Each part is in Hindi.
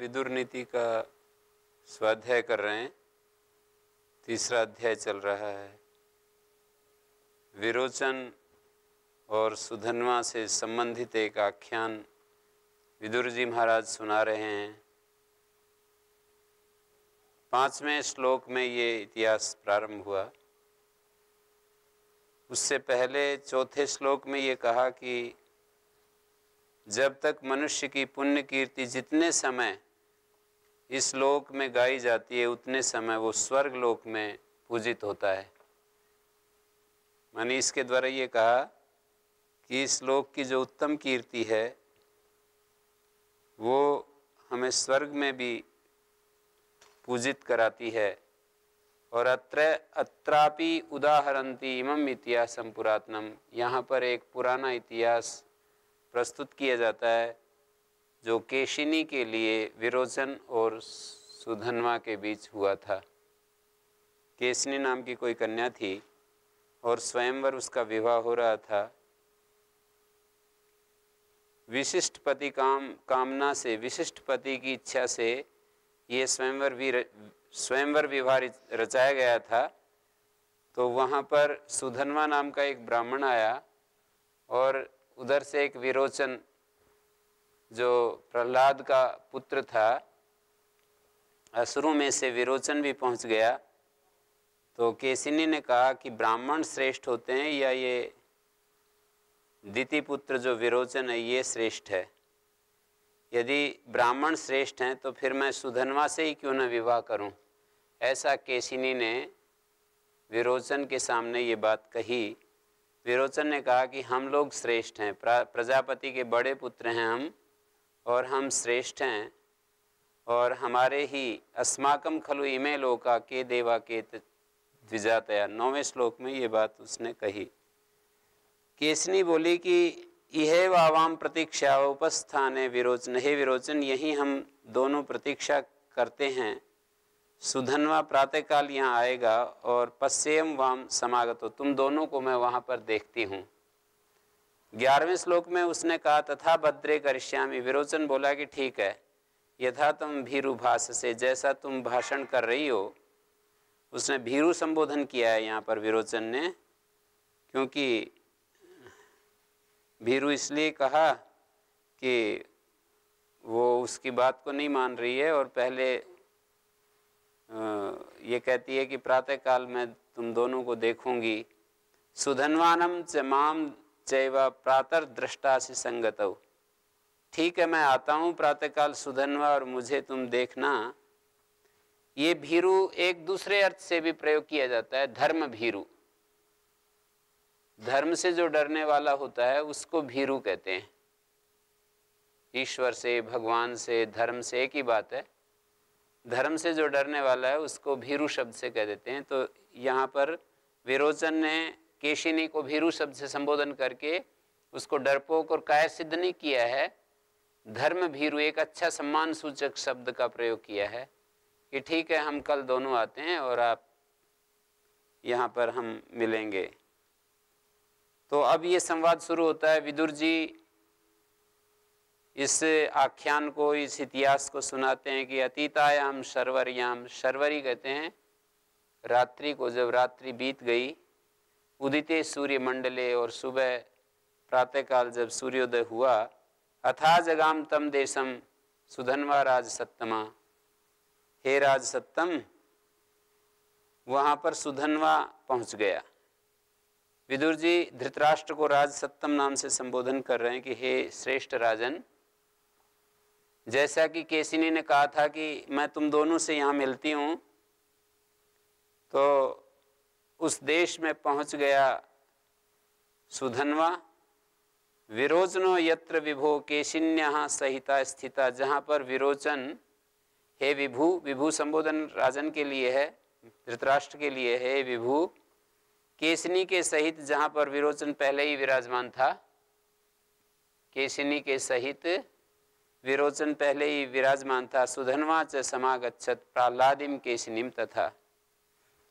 विदुर नीति का स्वाध्याय कर रहे हैं। तीसरा अध्याय चल रहा है। विरोचन और सुधनवा से संबंधित एक आख्यान विदुर जी महाराज सुना रहे हैं। पाँचवें श्लोक में ये इतिहास प्रारंभ हुआ। उससे पहले चौथे श्लोक में ये कहा कि जब तक मनुष्य की पुण्य कीर्ति जितने समय इस लोक में गाई जाती है, उतने समय वो स्वर्ग लोक में पूजित होता है। मैंने इसके द्वारा ये कहा कि इस लोक की जो उत्तम कीर्ति है, वो हमें स्वर्ग में भी पूजित कराती है। और अत्र, अत्रापि उदाहरंती इमम इतिहासम पुरातनम। यहाँ पर एक पुराना इतिहास प्रस्तुत किया जाता है जो केशिनी के लिए विरोचन और सुधनवा के बीच हुआ था। केशनी नाम की कोई कन्या थी और स्वयंवर उसका विवाह हो रहा था। विशिष्ट पति काम, कामना से, विशिष्ट पति की इच्छा से ये स्वयंवर भी स्वयंवर विवाह रचाया गया था। तो वहाँ पर सुधनवा नाम का एक ब्राह्मण आया और उधर से एक विरोचन जो प्रहलाद का पुत्र था, असुरों में से विरोचन भी पहुँच गया। तो केसिनी ने कहा कि ब्राह्मण श्रेष्ठ होते हैं या ये द्वितीय पुत्र जो विरोचन है, ये श्रेष्ठ है? यदि ब्राह्मण श्रेष्ठ हैं तो फिर मैं सुधनवा से ही क्यों न विवाह करूँ? ऐसा केसिनी ने विरोचन के सामने ये बात कही। विरोचन ने कहा कि हम लोग श्रेष्ठ हैं प्रजापति के बड़े पुत्र हैं हम। और हम श्रेष्ठ हैं और हमारे ही अस्माकम खलु इमे लोका के देवा के द्विजातया। नौवें श्लोक में ये बात उसने कही। केसनी बोली कि यह वावाम प्रतीक्षा, उपस्थान विरोचन हे विरोचन, यही हम दोनों प्रतीक्षा करते हैं। सुधनवा प्रातःकाल यहाँ आएगा और पश्चिम वाम समागत। हो तुम दोनों को मैं वहाँ पर देखती हूँ। ग्यारहवें श्लोक में उसने कहा, तथा भद्रे करिश्यामी विरोचन बोला कि ठीक है, यथा तुम भीरु भाष से जैसा तुम भाषण कर रही हो, उसने भीरु संबोधन किया है यहाँ पर विरोचन ने, क्योंकि भीरु इसलिए कहा कि वो उसकी बात को नहीं मान रही है और पहले ये कहती है कि प्रातः काल में तुम दोनों को देखूँगी। सुधनवानम च माम चैव प्रातर दृष्टा से संगत। ठीक है, मैं आता हूँ प्रातःकाल सुधनवा और मुझे तुम देखना। ये भीरु एक दूसरे अर्थ से भी प्रयोग किया जाता है, धर्म भीरु। धर्म से जो डरने वाला होता है, उसको भीरु कहते हैं। ईश्वर से, भगवान से, धर्म से एक ही बात है। धर्म से जो डरने वाला है, उसको भीरु शब्द से कह देते हैं। तो यहाँ पर विरोचन ने केशिनी को भीरु शब्द से संबोधन करके उसको डरपोक और काय सिद्ध नहीं किया है। धर्म भीरु एक अच्छा सम्मान सूचक शब्द का प्रयोग किया है। कि ठीक है, हम कल दोनों आते हैं और आप यहाँ पर हम मिलेंगे। तो अब ये संवाद शुरू होता है। विदुर जी इस आख्यान को, इस इतिहास को सुनाते हैं कि अतीतायाम शर्वरियाम शर्वरी कहते हैं, रात्रि को जब रात्रि बीत गई उदिते सूर्य मंडले और सुबह प्रातःकाल जब सूर्योदय हुआ, अथा जगाम तम देशम सुधनवा राज सत्तमा हे राज सत्तम वहाँ पर सुधनवा पहुँच गया। विदुर जी धृतराष्ट्र को राज सत्तम नाम से संबोधन कर रहे हैं कि हे श्रेष्ठ राजन, जैसा कि केसिनी ने कहा था कि मैं तुम दोनों से यहाँ मिलती हूँ तो उस देश में पहुँच गया सुधनवा। विरोचनो यत्र विभो केशिन्या सहिता स्थिता, जहाँ पर विरोचन, हे विभु विभु संबोधन राजन के लिए है, धृतराष्ट्र के लिए है विभु केसनी के सहित, जहाँ पर विरोचन पहले ही विराजमान था केसनी के सहित विरोचन पहले ही विराजमान था, सुधनवा च समागछत प्रहलादिम केशनिम तथा।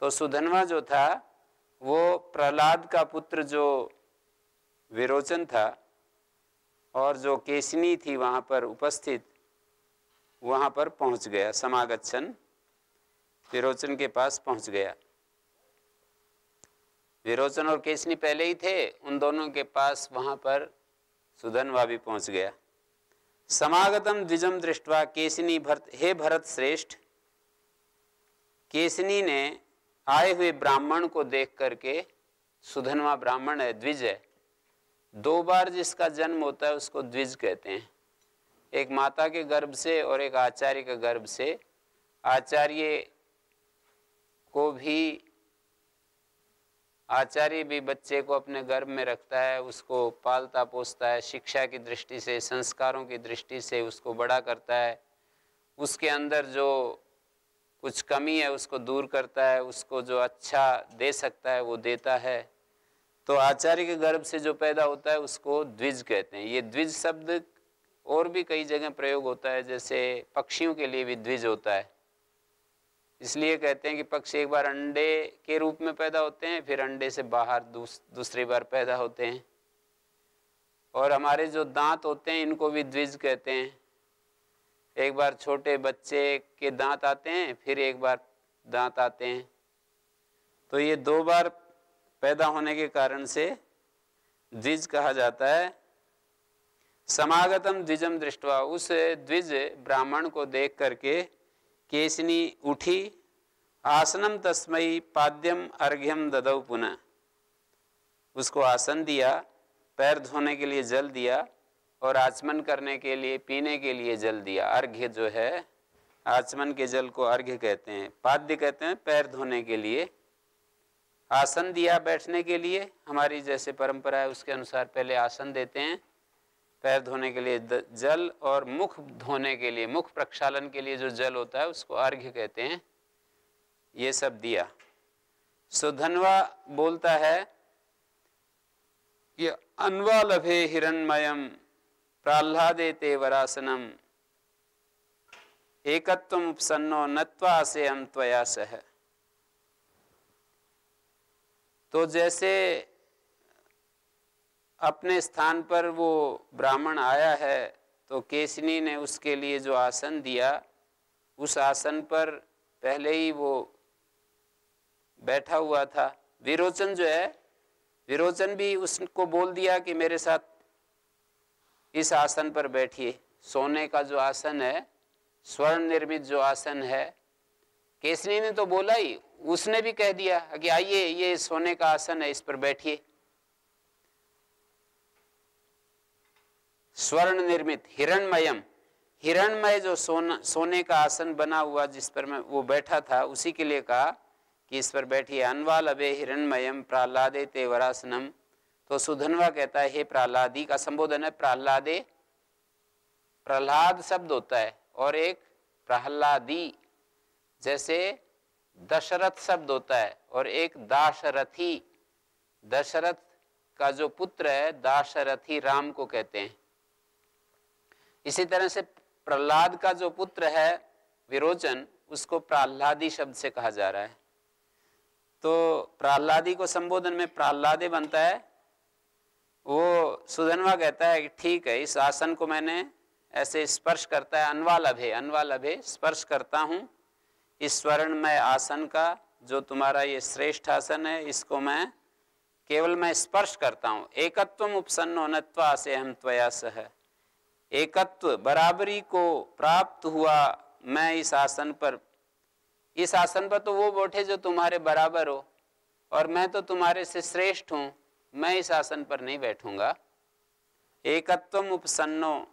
तो सुधनवा जो था, वो प्रहलाद का पुत्र जो विरोचन था और जो केशनी थी वहाँ पर उपस्थित, वहाँ पर पहुँच गया, समागच्छन, विरोचन के पास पहुँच गया। विरोचन और केसनी पहले ही थे, उन दोनों के पास वहाँ पर सुधनवा भी पहुँच गया। समागतम द्विजम दृष्टवा केसनी भरत, हे भरत श्रेष्ठ, केसनी ने आए हुए ब्राह्मण को देख करके, सुधनवा ब्राह्मण है, द्विज है। दो बार जिसका जन्म होता है, उसको द्विज कहते हैं। एक माता के गर्भ से और एक आचार्य के गर्भ से। आचार्य को भी, आचार्य भी बच्चे को अपने गर्भ में रखता है, उसको पालता पोसता है, शिक्षा की दृष्टि से, संस्कारों की दृष्टि से उसको बड़ा करता है। उसके अंदर जो कुछ कमी है उसको दूर करता है उसको जो अच्छा दे सकता है वो देता है। तो आचार्य के गर्भ से जो पैदा होता है उसको द्विज कहते हैं। ये द्विज शब्द और भी कई जगह प्रयोग होता है जैसे पक्षियों के लिए भी द्विज होता है। इसलिए कहते हैं कि पक्षी एक बार अंडे के रूप में पैदा होते हैं फिर अंडे से बाहर दूस, दूसरी बार पैदा होते हैं। और हमारे जो दांत होते हैं इनको भी द्विज कहते हैं। एक बार छोटे बच्चे के दांत आते हैं, फिर एक बार दांत आते हैं। तो ये दो बार पैदा होने के कारण से द्विज कहा जाता है। समागतम द्विजम दृष्टवा, उस द्विज ब्राह्मण को देख करके केसनी उठी, आसनम तस्मयी पाद्यम अर्घ्यम ददौ पुनः। उसको आसन दिया, पैर धोने के लिए जल दिया और आचमन करने के लिए, पीने के लिए जल दिया। अर्घ्य जो है, आचमन के जल को अर्घ्य कहते हैं। पाद्य कहते हैं, पैर धोने के लिए। आसन दिया बैठने के लिए। हमारी जैसे परंपरा है, उसके अनुसार पहले आसन देते हैं। पैर धोने के लिए जल और मुख धोने के लिए, मुख प्रक्षालन के लिए जो जल होता है, उसको अर्घ्य कहते हैं। ये सब दिया। सुधनवा बोलता है कि अनवा लभे हिरणमयम। प्रहलादे ते वरासनम। एकत्व उपसन्नो नत्वा से हम त्वया सह। तो जैसे अपने स्थान पर वो ब्राह्मण आया है तो केसनी ने उसके लिए जो आसन दिया, उस आसन पर पहले ही वो बैठा हुआ था। विरोचन जो है, विरोचन भी उसको बोल दिया कि मेरे साथ इस आसन पर बैठिए। सोने का जो आसन है, स्वर्ण निर्मित जो आसन है, केसरी ने तो बोला ही, उसने भी कह दिया कि आइए, ये सोने का आसन है, इस पर बैठिए। स्वर्ण निर्मित, हिरणमयम। हिरणमय जो सोना, सोने का आसन बना हुआ जिस पर मैं, वो बैठा था, उसी के लिए कहा कि इस पर बैठिए। अनवाल अबे हिरणमयम प्रहलादे ते वरासनम। तो सुधनवा कहता है, हे प्रहलादी का संबोधन है, प्रहलादे, प्रहलाद शब्द होता है और एक प्रहलादी जैसे दशरथ शब्द होता है और एक दाशरथी, दशरथ का जो पुत्र है, दाशरथी राम को कहते हैं। इसी तरह से प्रहलाद का जो पुत्र है, विरोचन, उसको प्रहलादी शब्द से कहा जा रहा है। तो प्रहलादी को संबोधन में प्रहलादे बनता है वो सुधनवा कहता है कि ठीक है, इस आसन को मैंने ऐसे स्पर्श करता है, अनवा लभे अनवाल अभे स्पर्श करता हूँ। इस स्वर्णमय आसन का जो तुम्हारा ये श्रेष्ठ आसन है, इसको मैं केवल मैं स्पर्श करता हूँ। एकत्व उपसन्न नत्वा से हम त्वया सह। एकत्व बराबरी को प्राप्त हुआ मैं इस आसन पर। इस आसन पर तो वो बैठे जो तुम्हारे बराबर हो, और मैं तो तुम्हारे से श्रेष्ठ हूँ। मैं इस आसन पर नहीं बैठूँगा। एकत्व उपसन्नो।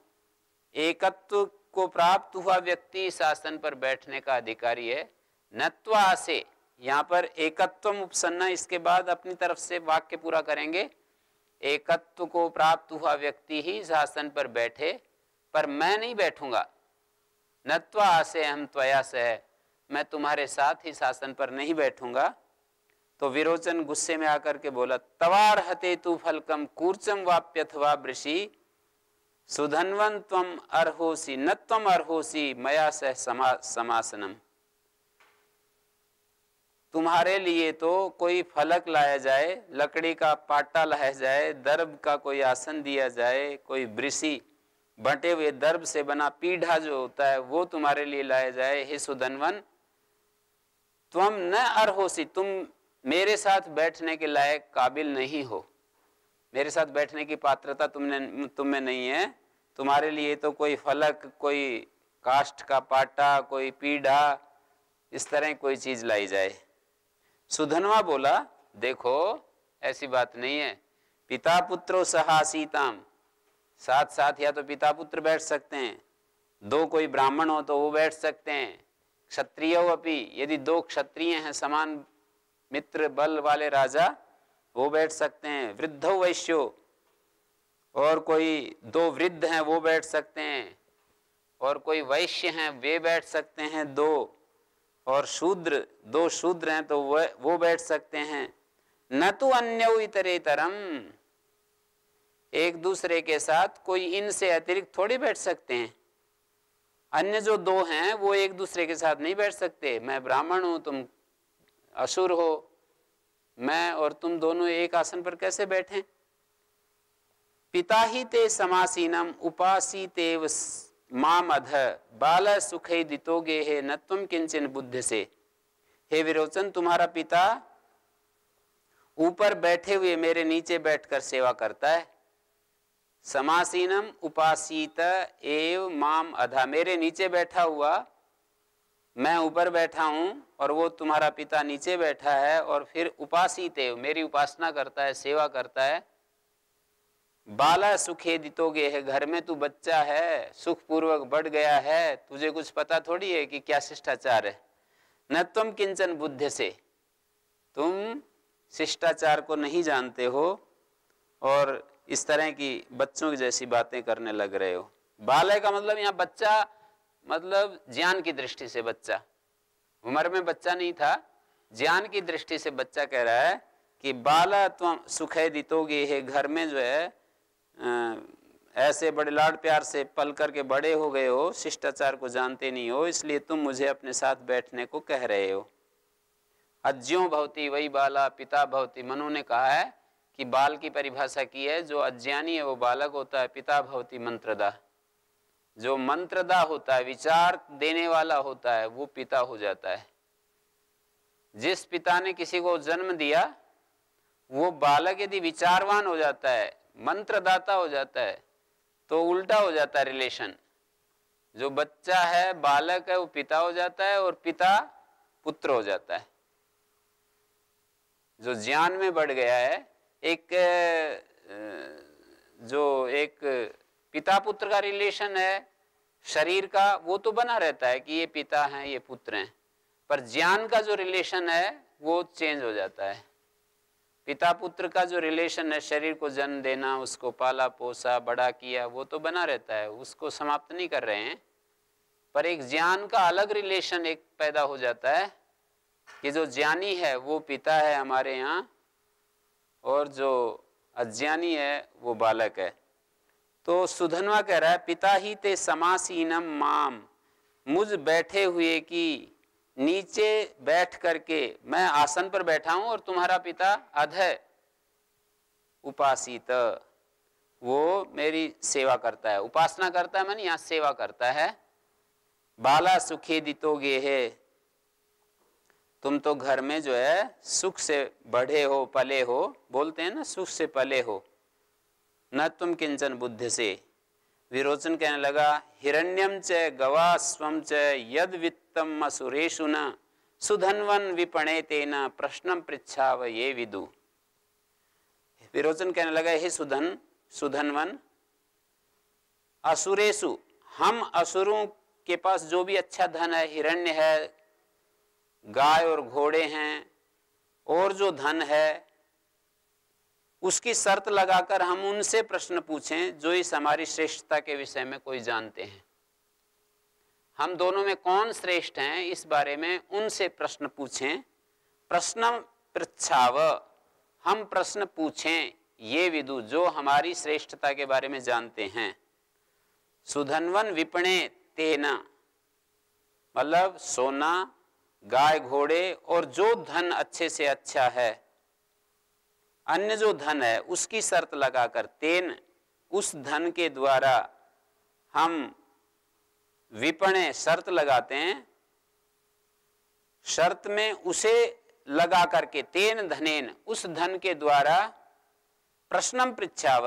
एकत्व को प्राप्त हुआ व्यक्ति इस आसन पर बैठने का अधिकारी है। नत्वा से, यहाँ पर एकत्व उपसन्ना, इसके बाद अपनी तरफ़ से वाक्य पूरा करेंगे। एकत्व को प्राप्त हुआ व्यक्ति ही इस आसन पर बैठे, पर मैं नहीं बैठूँगा। नत्वा से हम त्वया से मैं तुम्हारे साथ ही शासन पर नहीं बैठूँगा। तो विरोचन गुस्से में आकर के बोला तवार हते तु फलकम कूर्चम वाप्यथवा वृषि सुधनवन तम अर्होसी न तम अर्होसी मया सह समा, समासनम। तुम्हारे लिए तो कोई फलक लाया जाए लकड़ी का पाटा लाया जाए दर्भ का कोई आसन दिया जाए कोई वृषि बटे हुए दर्भ से बना पीढ़ा जो होता है वो तुम्हारे लिए लाया जाए हे सुधनवन। तुम न अर्होसी तुम मेरे साथ बैठने के लायक काबिल नहीं हो। मेरे साथ बैठने की पात्रता तुमने, तुम में नहीं है। तुम्हारे लिए तो कोई फलक, कोई काष्ठ का पाटा, कोई पीढ़ा इस तरह कोई चीज़ लाई जाए। सुधनवा बोला, देखो, ऐसी बात नहीं है। पिता पुत्रो सहा सीताम साथ साथ या तो पिता पुत्र बैठ सकते हैं। दो कोई ब्राह्मण हो तो वो बैठ सकते हैं। क्षत्रिय अपनी यदि दो क्षत्रिय हैं समान मित्र बल वाले राजा, वो बैठ सकते हैं। वृद्धो वैश्यो, और कोई दो वृद्ध हैं, वो बैठ सकते हैं। और कोई वैश्य हैं, वे बैठ सकते हैं, दो। और शूद्र, दो शूद्र हैं तो वह वो बैठ सकते हैं। न तो अन्य इतरेतरम। एक दूसरे के साथ कोई इनसे अतिरिक्त थोड़ी बैठ सकते हैं। अन्य जो दो हैं, वो एक दूसरे के साथ नहीं बैठ सकते। मैं ब्राह्मण हूँ, तुम असुर हो, मैं और तुम दोनों एक आसन पर कैसे बैठे? पिता ही ते समासीनम, उपासी तेव माम अध, बाल सुख दितोगे है, न तुम किंचन बुद्ध से। हे विरोचन, तुम्हारा पिता ऊपर बैठे हुए मेरे नीचे बैठकर सेवा करता है। समासीनम, उपासीत एव माम अधा, मेरे नीचे बैठा हुआ मैं ऊपर बैठा हूँ और वो तुम्हारा पिता नीचे बैठा है और फिर उपासित मेरी उपासना करता है, सेवा करता है। बाला सुखे दितोगे है, घर में तू बच्चा है सुख पूर्वक बढ़ गया है, तुझे कुछ पता थोड़ी है कि क्या शिष्टाचार है? न तुम किंचन बुद्ध से। तुम शिष्टाचार को नहीं जानते हो और इस तरह की बच्चों की जैसी बातें करने लग रहे हो। बालय का मतलब यहाँ बच्चा मतलब ज्ञान की दृष्टि से बच्चा। उम्र में बच्चा नहीं था। ज्ञान की दृष्टि से बच्चा कह रहा है कि बाला तुम सुख दितोगे है घर में जो है ऐसे बड़े लाड प्यार से पल करके बड़े हो गए हो, शिष्टाचार को जानते नहीं हो, इसलिए तुम मुझे अपने साथ बैठने को कह रहे हो। अज्यो भवती वही बाला, पिता भवती। मनु ने कहा है कि बाल की परिभाषा की है, जो अज्ञानी है वो बालक होता है, पिता भवती मंत्रदा। जो मंत्रदा होता है, विचार देने वाला होता है, वो पिता हो जाता है। जिस पिता ने किसी को जन्म दिया, वो बालक यदि विचारवान हो जाता है, मंत्रदाता हो जाता है तो उल्टा हो जाता है रिलेशन जो बच्चा है, बालक है, वो पिता हो जाता है और पिता पुत्र हो जाता है। जो ज्ञान में बढ़ गया है, एक जो एक पिता पुत्र का रिलेशन है, शरीर का, वो तो बना रहता है कि ये पिता हैं, ये पुत्र हैं। पर ज्ञान का जो रिलेशन है, वो चेंज हो जाता है। पिता पुत्र का जो रिलेशन है, शरीर को जन्म देना, उसको पाला, पोसा, बड़ा किया, वो तो बना रहता है, उसको समाप्त नहीं कर रहे हैं। पर एक ज्ञान का अलग रिलेशन एक पैदा हो जाता है कि जो ज्ञानी है, वो पिता है हमारे यहाँ, और जो अज्ञानी है, वो बालक है। तो सुधनवा कह रहा है, पिता ही ते समासीनम माम। मुझ बैठे हुए की नीचे बैठ करके मैं आसन पर बैठा हूँ और तुम्हारा पिता अध उपासित। वो मेरी सेवा करता है। उपासना करता है मैंने, यहाँ सेवा करता है। बाला सुखे दितोगे है तुम तो घर में जो है सुख से बढ़े हो, पले हो। बोलते हैं ना, सुख से पले हो। न तुम किंचन बुद्ध से। विरोचन कहने लगा, हिरण्यम च गवास्व च यद वित्तम असुरेशु न, सुधनवन विपणे तेना प्रश्न पृछा व ये विदु। विरोचन कहने लगा, हे सुधन, सुधनवन असुरेशु हम असुरों के पास जो भी अच्छा धन है, हिरण्य है, गाय और घोड़े हैं, और जो धन है उसकी शर्त लगाकर हम उनसे प्रश्न पूछें जो इस हमारी श्रेष्ठता के विषय में कोई जानते हैं। हम दोनों में कौन श्रेष्ठ हैं इस बारे में उनसे प्रश्न पूछें। प्रश्न पृछाव। हम प्रश्न पूछें, ये विदु, जो हमारी श्रेष्ठता के बारे में जानते हैं, सुधनवन विपणे तेना मतलब सोना, गाय घोड़े और जो धन अच्छे से अच्छा है अन्य जो धन है, उसकी शर्त लगाकर तेन उस धन के द्वारा हम विपणे शर्त लगाते हैं। शर्त में उसे लगा करके तेन धनेन उस धन के द्वारा प्रश्नम पृछाव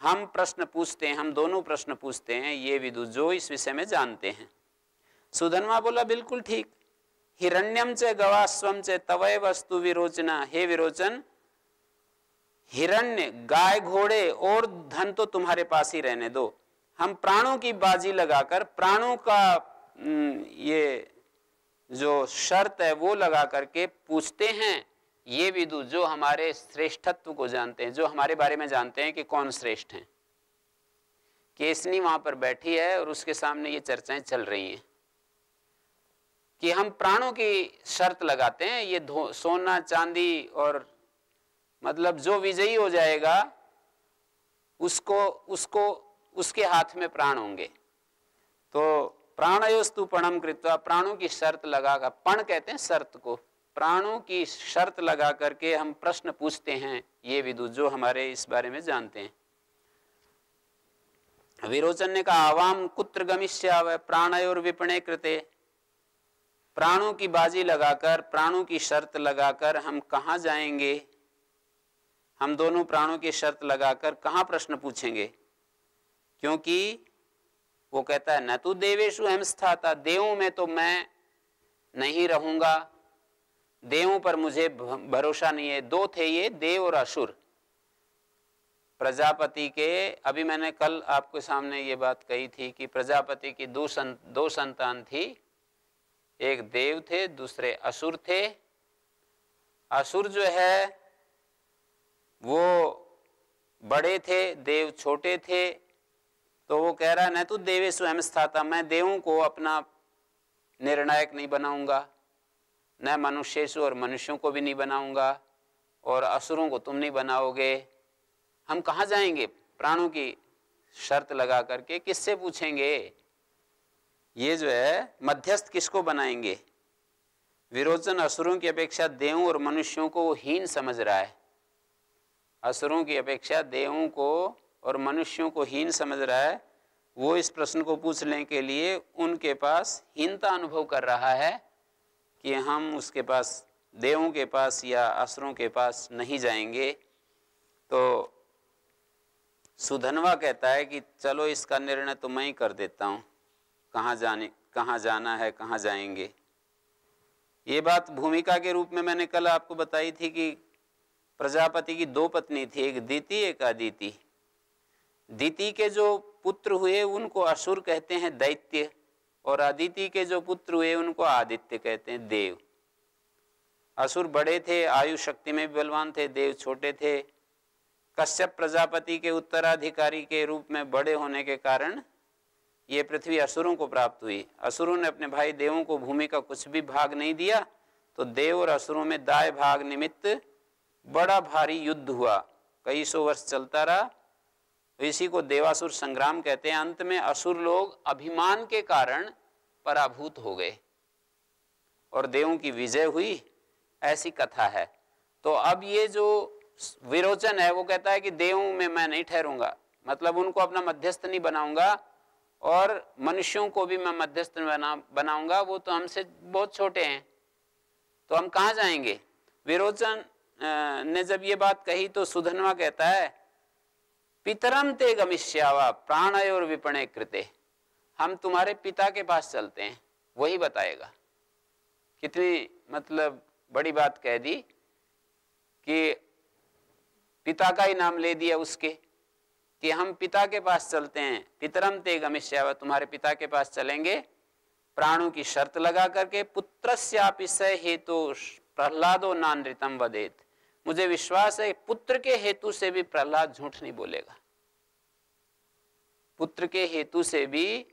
हम प्रश्न पूछते हैं, हम दोनों प्रश्न पूछते हैं, ये विदु जो इस विषय में जानते हैं। सुधनवा बोला, बिल्कुल ठीक। हिरण्यम च गवास्वम च तवय वस्तु विरोचना। हे विरोचन हिरण्य, गाय घोड़े और धन तो तुम्हारे पास ही रहने दो। हम प्राणों की बाजी लगाकर, प्राणों का ये जो शर्त है, वो लगा करके पूछते हैं, ये विदु जो हमारे श्रेष्ठत्व को जानते हैं, जो हमारे बारे में जानते हैं कि कौन श्रेष्ठ हैं। केसनी वहाँ पर बैठी है और उसके सामने ये चर्चाएँ चल रही हैं। कि हम प्राणों की शर्त लगाते हैं, ये सोना, चांदी और मतलब जो विजयी हो जाएगा, उसको उसको, उसके हाथ में प्राण होंगे। तो प्राणयोस्तु पणम कृत्वा प्राणों की शर्त लगाकर, पण कहते हैं शर्त को, प्राणों की शर्त लगा करके हम प्रश्न पूछते हैं, ये विदु, जो हमारे इस बारे में जानते हैं। विरोचन ने कहा, आवाम कुत्र गमिष्या प्राणयोर विपणे कृते। प्राणों की बाजी लगाकर, प्राणों की शर्त लगाकर हम कहा जाएँगे? हम दोनों प्राणों की शर्त लगाकर कहा प्रश्न पूछेंगे? क्योंकि वो कहता है न तो देवेशु हम स्थाता देवों में तो मैं नहीं रहूँगा। देवों पर मुझे भरोसा नहीं है। दो थे ये देव और असुर। प्रजापति के अभी मैंने कल आपके सामने ये बात कही थी कि प्रजापति की दो सं, दो संतान थी। एक देव थे दूसरे असुर थे। असुर जो है वो बड़े थे, देव छोटे थे तो वो कह रहा है न तो देवे स्वयं स्थाता मैं देवों को अपना निर्णायक नहीं बनाऊँगा न मनुष्य और मनुष्यों को भी नहीं बनाऊँगा, और असुरों को तुम नहीं बनाओगे। हम कहाँ जाएँगे? प्राणों की शर्त लगा करके किससे पूछेंगे? ये जो है, मध्यस्थ किसको बनाएँगे? विरोचन असुरों की अपेक्षा देवों और मनुष्यों को वो हीन समझ रहा है। असुरों की अपेक्षा देवों को और मनुष्यों को हीन समझ रहा है, वो इस प्रश्न को पूछने के लिए उनके पास हीनता अनुभव कर रहा है कि हम उसके पास देवों के पास या असुरों के पास नहीं जाएँगे। तो सुधनवा कहता है कि चलो इसका निर्णय तो मैं ही कर देता हूँ। कहाँ जाने, कहाँ जाना है, कहाँ जाएँगे? ये बात भूमिका के रूप में मैंने कल आपको बताई थी कि प्रजापति की दो पत्नी थी, एक दीति, एक अदिति। दीति के जो पुत्र हुए, उनको असुर कहते हैं दैत्य, और अदिति के जो पुत्र हुए, उनको आदित्य कहते हैं देव। असुर बड़े थे, आयु शक्ति में भी बलवान थे, देव छोटे थे। कश्यप प्रजापति के उत्तराधिकारी के रूप में बड़े होने के कारण ये पृथ्वी असुरों को प्राप्त हुई। असुरों ने अपने भाई देवों को भूमि का कुछ भी भाग नहीं दिया तो देव और असुरों में दाय भाग निमित्त बड़ा भारी युद्ध हुआ। कई सौ वर्ष चलता रहा। तो इसी को देवासुर संग्राम कहते हैं। अंत में असुर लोग अभिमान के कारण पराभूत हो गए और देवों की विजय हुई। ऐसी कथा है। तो अब ये जो विरोचन है, वो कहता है कि देवों में मैं नहीं ठहरूँगा। मतलब उनको अपना मध्यस्थ नहीं बनाऊँगा और मनुष्यों को भी मैं मध्यस्थ बना, बनाऊँगा। वो तो हमसे बहुत छोटे हैं। तो हम कहाँ जाएँगे? विरोचन ने जब ये बात कही तो सुधनवा कहता है पितरम ते गमिष्यावा प्राणय और विपणे कृते। हम तुम्हारे पिता के पास चलते हैं, वही बताएगा। कितनी मतलब बड़ी बात कह दी कि पिता का ही नाम ले दिया उसके, कि हम पिता के पास चलते हैं। पितरम ते गमिष्यावा, तुम्हारे पिता के पास चलेंगे। प्राणों की शर्त लगा करके पुत्र से हेतु प्रहलादो नानृतम वदेत। मुझे विश्वास है, पुत्र के हेतु से भी प्रहलाद झूठ नहीं बोलेगा। पुत्र के हेतु से भी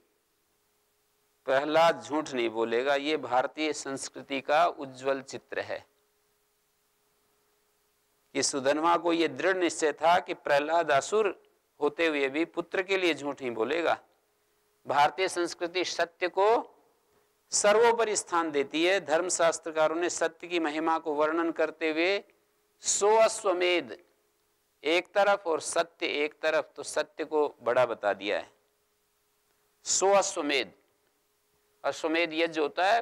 प्रहलाद झूठ नहीं बोलेगा। ये भारतीय संस्कृति का उज्जवल चित्र है। कि सुधनवा को यह दृढ़ निश्चय था कि प्रहलाद असुर होते हुए भी पुत्र के लिए झूठ नहीं बोलेगा। भारतीय संस्कृति सत्य को सर्वोपरि स्थान देती है। धर्म शास्त्रकारों ने सत्य की महिमा को वर्णन करते हुए सो अश्वमेध एक तरफ़ और सत्य एक तरफ़ तो सत्य को बड़ा बता दिया है। सो अश्वमेध अश्वमेध यज्ञ होता है,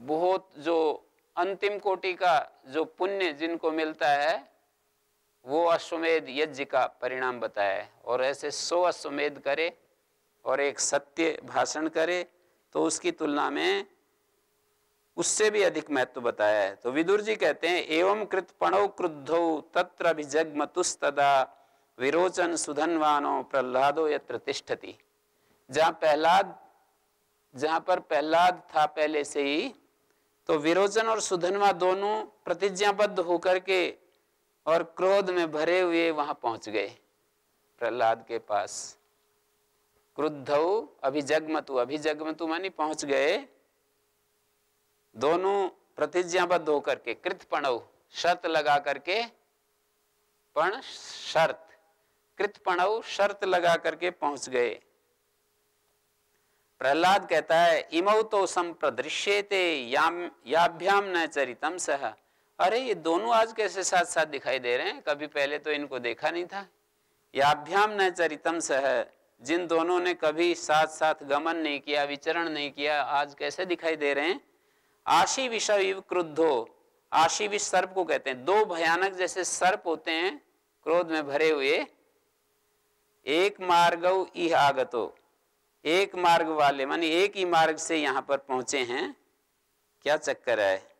बहुत जो अंतिम कोटि का जो पुण्य जिनको मिलता है, वो अश्वमेध यज्ञ का परिणाम बताया है। और ऐसे सो अश्वमेध करे और एक सत्य भाषण करे तो उसकी तुलना में उससे भी अधिक महत्व बताया है। तो विदुर जी कहते हैं, एवं कृत पणो क्रुद्धो तत्र अभिजगमतुस्तदा विरोचन सुधनवानो प्रहलादो यत्र तिष्ठति। जहाँ प्रहलाद, जहाँ पर प्रहलाद था पहले से ही तो विरोचन और सुधनवा दोनों प्रतिज्ञाबद्ध होकर के और क्रोध में भरे हुए वहाँ पहुँच गए प्रहलाद के पास। क्रुद्ध अभिजगमतु अभिजगमतु मानी पहुँच गए दोनों प्रतिज्ञाबद्ध होकर के कृतपणव शर्त लगा करके, पण शर्त कृत कृतपणव शर्त लगा करके पहुँच गए। प्रहलाद कहता है, इमौ तो संप्रदृश्यते याभ्याम न चरितम सह। अरे, ये दोनों आज कैसे साथ साथ दिखाई दे रहे हैं? कभी पहले तो इनको देखा नहीं था। याभ्याम न चरितम सह, जिन दोनों ने कभी साथ साथ गमन नहीं किया, विचरण नहीं किया, आज कैसे दिखाई दे रहे हैं? आशी विषय क्रुद्धो आशी विष सर्प को कहते हैं। दो भयानक जैसे सर्प होते हैं, क्रोध में भरे हुए। एक मार्ग इह आगतो। एक मार्ग वाले, मानी एक ही मार्ग से यहाँ पर पहुँचे हैं। क्या चक्कर है?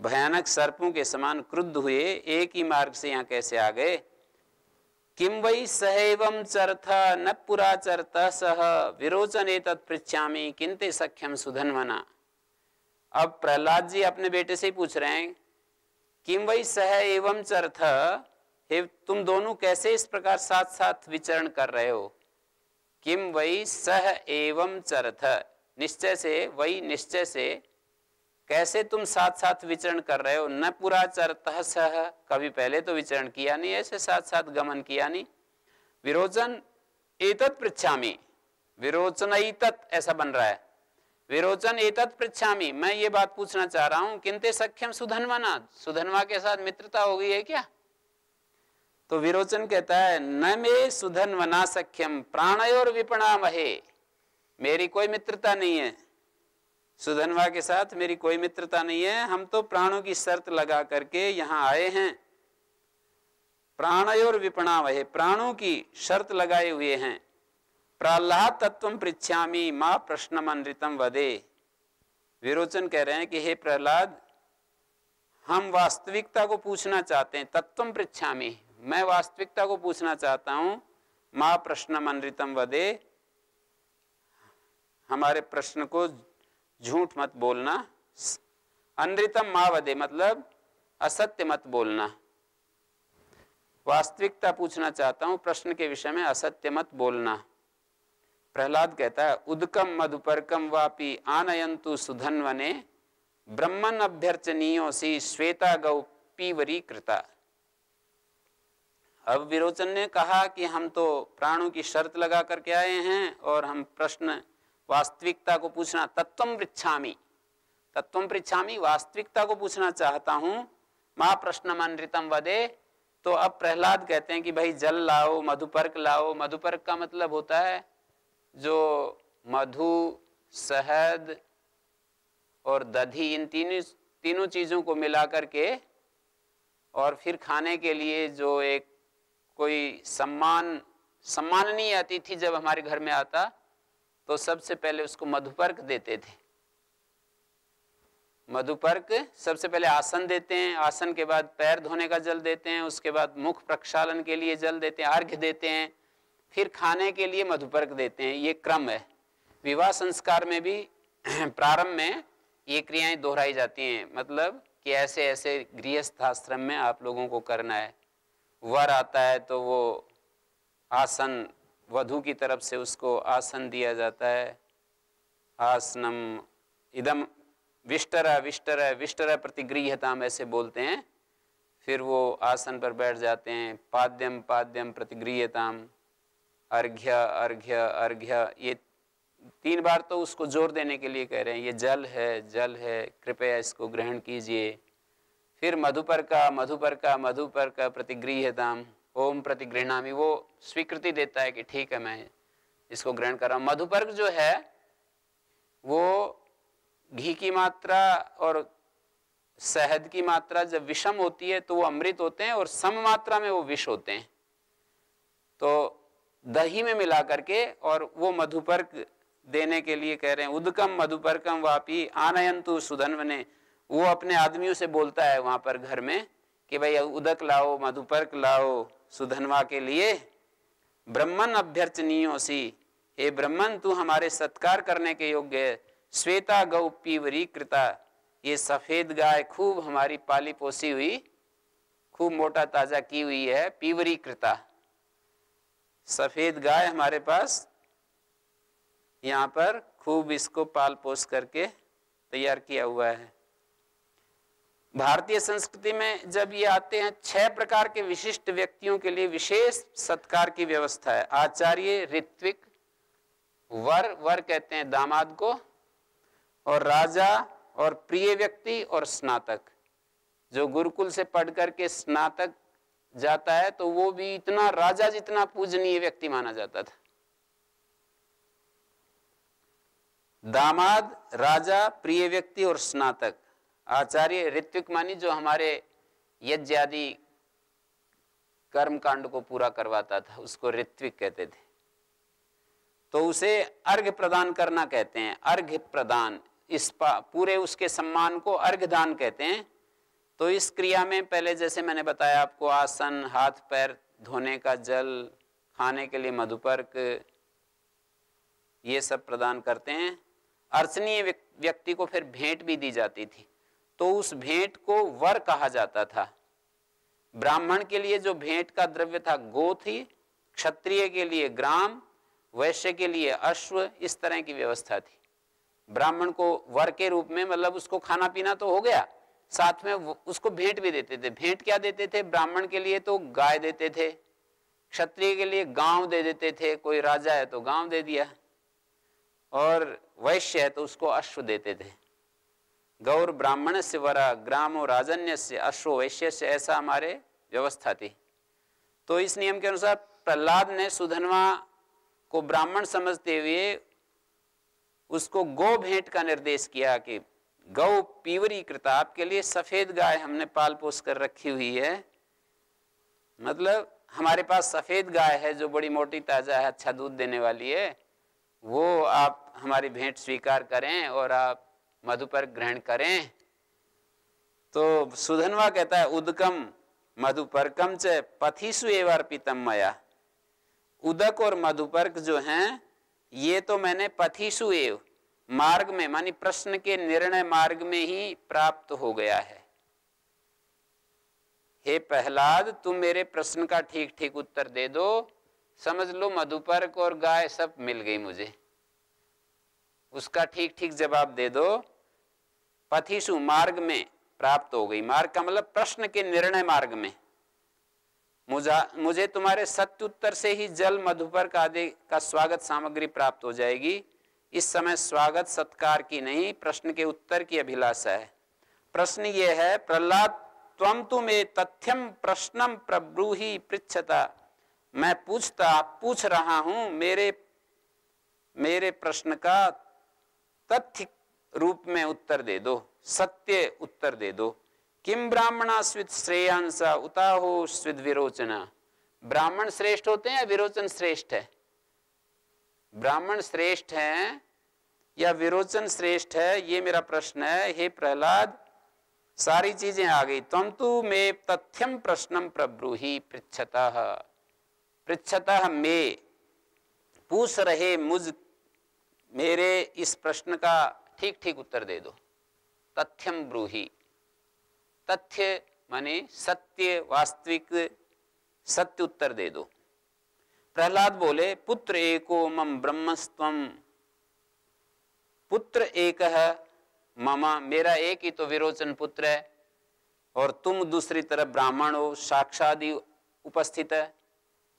भयानक सर्पों के समान क्रुद्ध हुए, एक ही मार्ग से यहाँ कैसे आ गए? किम वही सहैवम चरथ, न पुरा चरत सह। विरोचन तत्पृछामी किंते सख्यम सुधन सुधनवना। अब प्रहलाद जी अपने बेटे से ही पूछ रहे हैं, किम वही सह एवं चरथ? हे, तुम दोनों कैसे इस प्रकार साथ साथ विचरण कर रहे हो? किम वही सह एवं चरथ? निश्चय से वही निश्चय से। कैसे तुम साथ साथ विचरण कर रहे हो? न पूरा चरत सह। कभी पहले तो विचरण किया नहीं, ऐसे साथ साथ गमन किया नहीं। विरोचन एतत् पृछामी विरोचन ऐसा बन रहा है। विरोचन एतत् पृछामी मैं ये बात पूछना चाह रहा हूँ, किंते सख्यम सुधनवना। सुधनवा के साथ मित्रता हो गई है क्या? तो विरोचन कहता है, न मे सुधन वना सख्यम, प्राणयोर विपणा महे मेरी कोई मित्रता नहीं है। सुधनवा के साथ मेरी कोई मित्रता नहीं है। हम तो प्राणों की शर्त लगा करके यहाँ आए हैं। प्राणयोर विपणा वहे प्राणों की शर्त लगाए हुए हैं। प्रहलाद तत्व पृछ्यामी माँ प्रश्न मनृतम वदे। विरोचन कह रहे हैं कि, हे प्रहलाद, हम वास्तविकता को पूछना चाहते हैं, तत्व पृछ्यामी मैं वास्तविकता को पूछना चाहता हूँ, माँ प्रश्न मनृतम वदे। हमारे प्रश्न को झूठ मत बोलना, अनृतम माँ वदे मतलब असत्य मत बोलना। वास्तविकता पूछना चाहता हूँ, प्रश्न के विषय में असत्य मत बोलना। प्रहलाद कहता है, उदकम मधुपरकम वापी आनयंतु सुधनवने, ब्रह्मन अभ्यर्चनीयों सी श्वेता गौ पीवरी कृता। अब विरोचन ने कहा कि हम तो प्राणों की शर्त लगा करके आए हैं और हम प्रश्न वास्तविकता को पूछना तत्व पृछामी तत्व पृछामी वास्तविकता को पूछना चाहता हूँ। माँ प्रश्न मनृतम वदे। तो अब प्रहलाद कहते हैं कि, भाई जल लाओ, मधुपर्क लाओ। मधुपर्क का मतलब होता है जो मधु, शहद और दधी, इन तीनों तीनों चीज़ों को मिला करके और फिर खाने के लिए जो एक कोई सम्मान, सम्माननीय अतिथि जब हमारे घर में आता तो सबसे पहले उसको मधुपर्क देते थे। मधुपर्क, सबसे पहले आसन देते हैं, आसन के बाद पैर धोने का जल देते हैं, उसके बाद मुख प्रक्षालन के लिए जल देते हैं, अर्घ्य देते हैं फिर खाने के लिए मधुपर्क देते हैं, ये क्रम है। विवाह संस्कार में भी प्रारंभ में ये क्रियाएँ दोहराई जाती हैं मतलब कि ऐसे ऐसे गृहस्थ आश्रम में आप लोगों को करना है। वर आता है तो वो आसन, वधु की तरफ़ से उसको आसन दिया जाता है। आसनम, इदम, विष्टर विष्टर विष्टर प्रतिगृहताम ऐसे बोलते हैं। फिर वो आसन पर बैठ जाते हैं, पाद्यम पाद्यम प्रतिगृहताम अर्घ्य अर्घ्य अर्घ्य, ये तीन बार तो उसको ज़ोर देने के लिए कह रहे हैं, ये जल है जल है, कृपया इसको ग्रहण कीजिए। फिर मधुपर का मधुपर का मधुपर का प्रतिगृहताम ओम प्रतिगृहणामी, वो स्वीकृति देता है कि ठीक है, मैं इसको ग्रहण कर रहा हूँ। मधुपर्क जो है, वो घी की मात्रा और शहद की मात्रा जब विषम होती है तो वो अमृत होते हैं और सम मात्रा में वो विष होते हैं। तो दही में मिला करके और वो मधुपर्क देने के लिए कह रहे हैं, उदकम मधुपर्कम वापी आनयंतु सुधन ने वो अपने आदमियों से बोलता है वहाँ पर घर में कि भाई उदक लाओ, मधुपर्क लाओ, सुधनवा के लिए। ब्रह्मन अभ्यर्चनीयों सी। हे ब्रह्मन, तू हमारे सत्कार करने के योग्य श्वेता गौ पीवरी कृता। ये सफ़ेद गाय खूब हमारी पाली पोसी हुई, खूब मोटा ताज़ा की हुई है, पीवरी कृता। सफ़ेद गाय हमारे पास, यहाँ पर खूब इसको पाल पोस करके तैयार किया हुआ है। भारतीय संस्कृति में जब ये आते हैं, छह प्रकार के विशिष्ट व्यक्तियों के लिए विशेष सत्कार की व्यवस्था है। आचार्य, ऋत्विक, वर वर कहते हैं दामाद को, और राजा और प्रिय व्यक्ति और स्नातक। जो गुरुकुल से पढ़ करके स्नातक जाता है तो वो भी इतना राजा जितना पूजनीय व्यक्ति माना जाता था। दामाद, राजा, प्रिय व्यक्ति और स्नातक। आचार्य ऋत्विक मानी जो हमारे यज्ञ आदि कर्म कांड को पूरा करवाता था, उसको ऋत्विक कहते थे। तो उसे अर्घ प्रदान करना कहते हैं, अर्घ प्रदान। इस पूरे उसके सम्मान को अर्घ दान कहते हैं। तो इस क्रिया में पहले जैसे मैंने बताया आपको, आसन, हाथ, पैर धोने का जल, खाने के लिए मधुपर्क, ये सब प्रदान करते हैं। अर्चनीय व्यक्ति को फिर भेंट भी दी जाती थी। तो उस भेंट को वर कहा जाता था। ब्राह्मण के लिए जो भेंट का द्रव्य था, गो थी। क्षत्रिय के लिए ग्राम, वैश्य के लिए अश्व, इस तरह की व्यवस्था थी। ब्राह्मण को वर के रूप में मतलब उसको खाना पीना तो हो गया। साथ में उसको भेंट भी देते थे। भेंट क्या देते थे? ब्राह्मण के लिए तो गाय देते थे, क्षत्रिय के लिए गाँव दे देते थे। कोई राजा है तो गाँव दे दिया, और वैश्य है तो उसको अश्व देते थे। गौर ब्राह्मण से वरा, ग्रामो राजन्य से अश्व वैश्य से ऐसा हमारे व्यवस्था थी। तो इस नियम के अनुसार प्रहलाद ने सुधनवा को ब्राह्मण समझते हुए उसको गौ भेंट का निर्देश किया कि गौ पीवरी कृता आपके लिए सफ़ेद गाय हमने पाल पोस कर रखी हुई है। मतलब हमारे पास सफ़ेद गाय है जो बड़ी मोटी ताज़ा है अच्छा दूध देने वाली है, वो आप हमारी भेंट स्वीकार करें और आप मधु पर ग्रहण करें। तो सुधनवा कहता है, उदकम मधुपर्कम च पथिसु एवर पितम मया। उदक और मधुपर्क जो हैं, ये तो मैंने पथिसु एव मार्ग में, मानी प्रश्न के निर्णय मार्ग में ही प्राप्त हो गया है। हे प्रहलाद, तुम मेरे प्रश्न का ठीक ठीक उत्तर दे दो। समझ लो, मधुपर्क और गाय सब मिल गई मुझे। उसका ठीक ठीक जवाब दे दो। पथिशु मार्ग में प्राप्त हो गई। मार्ग का मतलब प्रश्न के निर्णय मार्ग में। मुझा, मुझे तुम्हारे सत्य उत्तर से ही जल, मधुपर्क आदि का स्वागत सामग्री प्राप्त हो जाएगी। इस समय स्वागत सत्कार की नहीं, प्रश्न के उत्तर की अभिलाषा है। प्रश्न ये है, प्रहलाद त्वम तुम तथ्यम प्रश्नम प्रब्रूही पृछता मैं पूछता, पूछ रहा हूँ, मेरे मेरे प्रश्न का तथ्य रूप में उत्तर दे दो, सत्य उत्तर दे दो। किम ब्राह्मणा स्वित श्रेयांश उताहो स्वित विरोचना। ब्राह्मण श्रेष्ठ होते हैं या विरोचन श्रेष्ठ है? ब्राह्मण श्रेष्ठ है या विरोचन श्रेष्ठ है, ये मेरा प्रश्न है। हे प्रहलाद, सारी चीज़ें आ गई। तम तु मे तथ्यम प्रश्नम प्रब्रूही पृछता पृछता मे। पूछ रहे मुझ मेरे इस प्रश्न का ठीक ठीक उत्तर दे दो। तथ्यम ब्रूही। तथ्य माने सत्य, वास्तविक सत्य उत्तर दे दो। प्रहलाद बोले, पुत्र एको मम ब्रह्मस्व पुत्र एक है मामा, मेरा एक ही तो विरोचन पुत्र है, और तुम दूसरी तरफ़ ब्राह्मण हो, साक्षात ही उपस्थित है,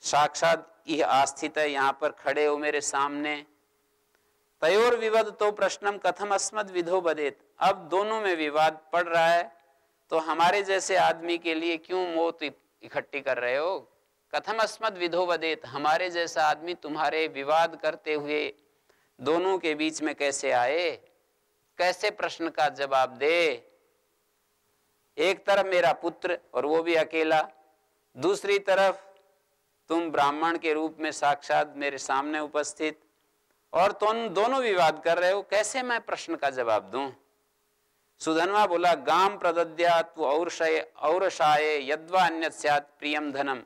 साक्षात यह आस्थित है, यहाँ पर खड़े हो मेरे सामने। तयोर विवाद तो प्रश्नम कथम अस्मद विधो बदेत। अब दोनों में विवाद पड़ रहा है तो हमारे जैसे आदमी के लिए क्यों मौत इकट्ठी कर रहे हो? कथम अस्मद विधो वदेत हमारे जैसा आदमी तुम्हारे विवाद करते हुए दोनों के बीच में कैसे आए? कैसे प्रश्न का जवाब दे? एक तरफ़ मेरा पुत्र और वो भी अकेला, दूसरी तरफ़ तुम ब्राह्मण के रूप में साक्षात मेरे सामने उपस्थित और तुम दोनों विवाद कर रहे हो, कैसे मैं प्रश्न का जवाब दूँ? सुधनवा बोला, गाम प्रदद्या तु औरशय, औरशाय, यद्वा अन्य प्रियम धनम।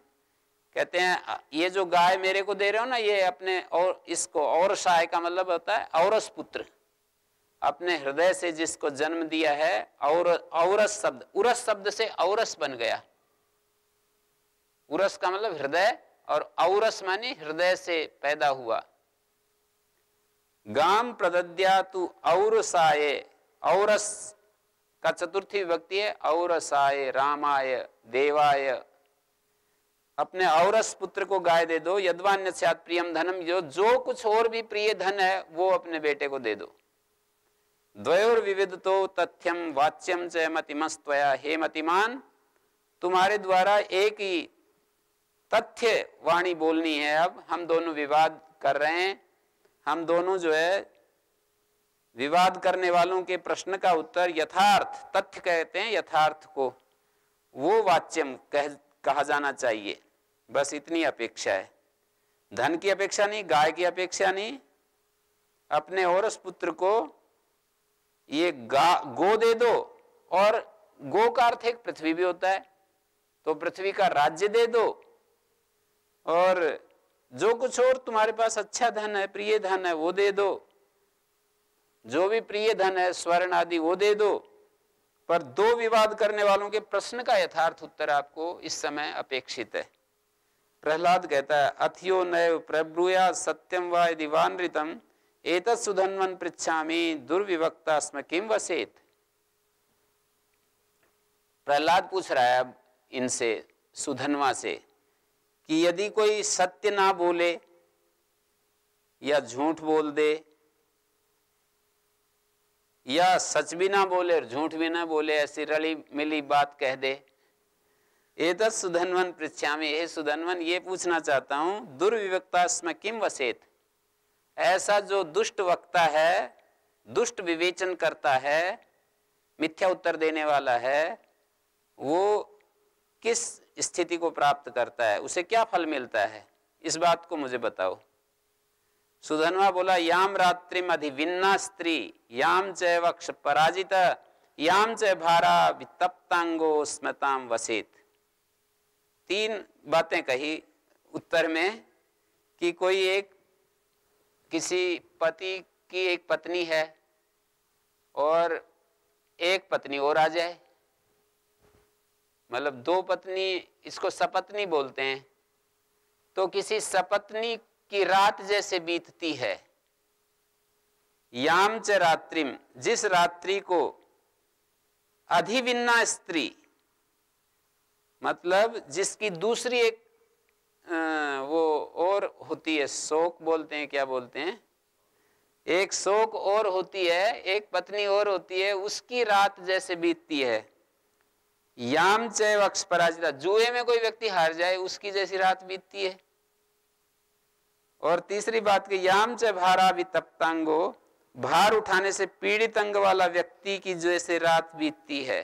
कहते हैं ये जो गाय मेरे को दे रहे हो ना, ये अपने और इसको, और शाय का मतलब होता है औरस पुत्र। अपने हृदय से जिसको जन्म दिया है, और, औरस शब्द, उरस शब्द से औरस बन गया। उरस का मतलब हृदय, और औरस मानी हृदय से पैदा हुआ। गाम प्रदद्या तु औरसाय, औरस का चतुर्थी व्यक्ति है, औरसाय, रामाय, देवाय अपने औरस पुत्र को गाय दे दो, यदवान्य प्रियम धनम जो जो कुछ और भी प्रिय धन है, वो अपने बेटे को दे दो। द्वयोर विविध तो तथ्यम वाच्यम च मतिमस्तया हे मतिमान, तुम्हारे द्वारा एक ही तथ्य वाणी बोलनी है अब। हम दोनों विवाद कर रहे हैं। हम दोनों जो है, विवाद करने वालों के प्रश्न का उत्तर यथार्थ तथ्य कहते हैं, यथार्थ को। वो वाच्यम कह कहा जाना चाहिए। बस इतनी अपेक्षा है। धन की अपेक्षा नहीं, गाय की अपेक्षा नहीं। अपने और पुत्र को ये गा, गो दे दो। और गो का अर्थ एक पृथ्वी भी होता है तो पृथ्वी का राज्य दे दो। और जो कुछ और तुम्हारे पास अच्छा धन है, प्रिय धन है, वो दे दो। जो भी प्रिय धन है, स्वर्ण आदि, वो दे दो। पर दो विवाद करने वालों के प्रश्न का यथार्थ उत्तर आपको इस समय अपेक्षित है। प्रहलाद कहता है, अथियो नैव प्रब्रूया सत्यम व यदि वानृतम एत सुधन्वन पृछामी दुर्विवक्ता स्म किम वसेत? प्रहलाद पूछ रहा है अब इनसे, सुधनवा से, कि यदि कोई सत्य ना बोले या झूठ बोल दे या सच भी ना बोले और झूठ भी ना बोले, ऐसी रली मिली बात कह दे। एतत् सुधनवन पृछ्यामी, हे सुधनवन, ये पूछना चाहता हूँ, दुर्विवक्ता स्म किम वसेत? ऐसा जो दुष्ट वक्ता है, दुष्ट विवेचन करता है, मिथ्या उत्तर देने वाला है, वो किस स्थिति को प्राप्त करता है? उसे क्या फल मिलता है? इस बात को मुझे बताओ। सुधनवा बोला, याम रात्रिम अधिविन्ना स्त्री, याम च वक्ष पराजित याम च भारा वितप्तांगो स्मताम वसेत। तीन बातें कही उत्तर में कि कोई एक, किसी पति की एक पत्नी है और एक पत्नी और आ जाए। मतलब दो पत्नी, इसको सपत्नी बोलते हैं। तो किसी सपत्नी की रात जैसे बीतती है। याम च रात्रिम जिस रात्रि को अधिविन्ना स्त्री मतलब जिसकी दूसरी एक वो और होती है, शोक बोलते हैं, क्या बोलते हैं? एक शोक और होती है, एक पत्नी और होती है, उसकी रात जैसे बीतती है। याम चय वक्ष पराजिता, जुए में कोई व्यक्ति हार जाए, उसकी जैसी रात बीतती है। और तीसरी बात की याम च भारा भी तप्तांगो भार उठाने से पीड़ित अंग वाला व्यक्ति की जैसे रात बीतती है।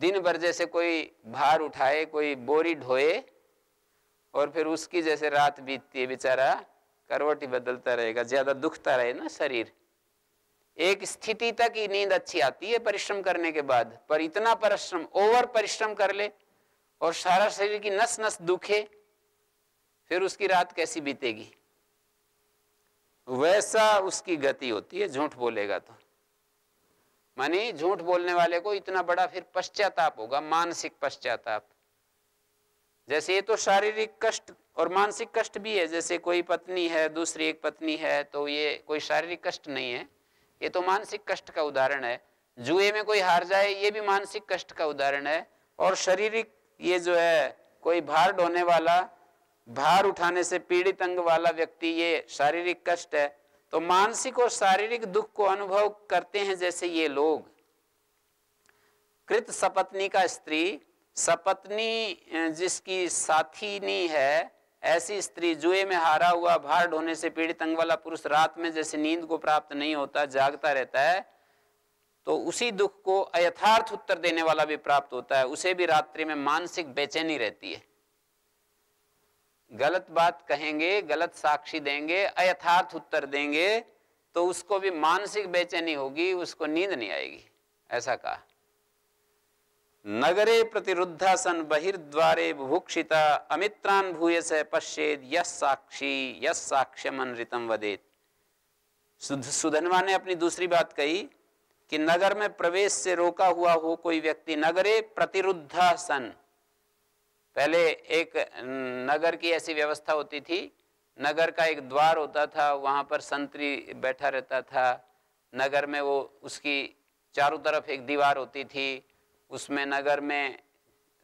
दिन भर जैसे कोई भार उठाए, कोई बोरी ढोए और फिर उसकी जैसे रात बीतती है, बेचारा करवटी बदलता रहेगा, ज़्यादा दुखता रहे ना शरीर। एक स्थिति तक ही नींद अच्छी आती है परिश्रम करने के बाद, पर इतना परिश्रम, ओवर परिश्रम कर ले और सारा शरीर की नस नस दुखे फिर उसकी रात कैसी बीतेगी? वैसा उसकी गति होती है, झूठ बोलेगा तो। मानी, झूठ बोलने वाले को इतना बड़ा फिर पश्चाताप होगा, मानसिक पश्चाताप। जैसे ये तो शारीरिक कष्ट और मानसिक कष्ट भी है, जैसे कोई पत्नी है, दूसरी एक पत्नी है तो ये कोई शारीरिक कष्ट नहीं है। ये तो मानसिक कष्ट का उदाहरण है। जुए में कोई हार जाए, ये भी मानसिक कष्ट का उदाहरण है। और शारीरिक ये जो है, कोई भार ढोने वाला भार उठाने से पीड़ित अंग वाला व्यक्ति, ये शारीरिक कष्ट है तो मानसिक और शारीरिक दुख को अनुभव करते हैं जैसे ये लोग। कृत सपत्नी का स्त्री, सपत्नी जिसकी साथी नहीं है, ऐसी स्त्री जुए में हारा हुआ भार ढोने से पीड़ित अंग वाला पुरुष रात में जैसे नींद को प्राप्त नहीं होता, जागता रहता है तो उसी दुख को अयथार्थ उत्तर देने वाला भी प्राप्त होता है। उसे भी रात्रि में मानसिक बेचैनी रहती है। गलत बात कहेंगे, गलत साक्षी देंगे, अयथार्थ उत्तर देंगे तो उसको भी मानसिक बेचैनी होगी, उसको नींद नहीं आएगी। ऐसा कहा। नगरे प्रतिरुद्धा सन बहिर्द्वारे बुभुक्षिता, अमित्रान भूय से पश्चेद यश साक्षी यश साक्ष्यम अनृतम वदेत सुधनवा ने अपनी दूसरी बात कही कि नगर में प्रवेश से रोका हुआ हो कोई व्यक्ति, नगरे प्रतिरुद्धा सन पहले एक नगर की ऐसी व्यवस्था होती थी। नगर का एक द्वार होता था, वहाँ पर संतरी बैठा रहता था। नगर में वो उसकी चारों तरफ़ एक दीवार होती थी। उसमें नगर में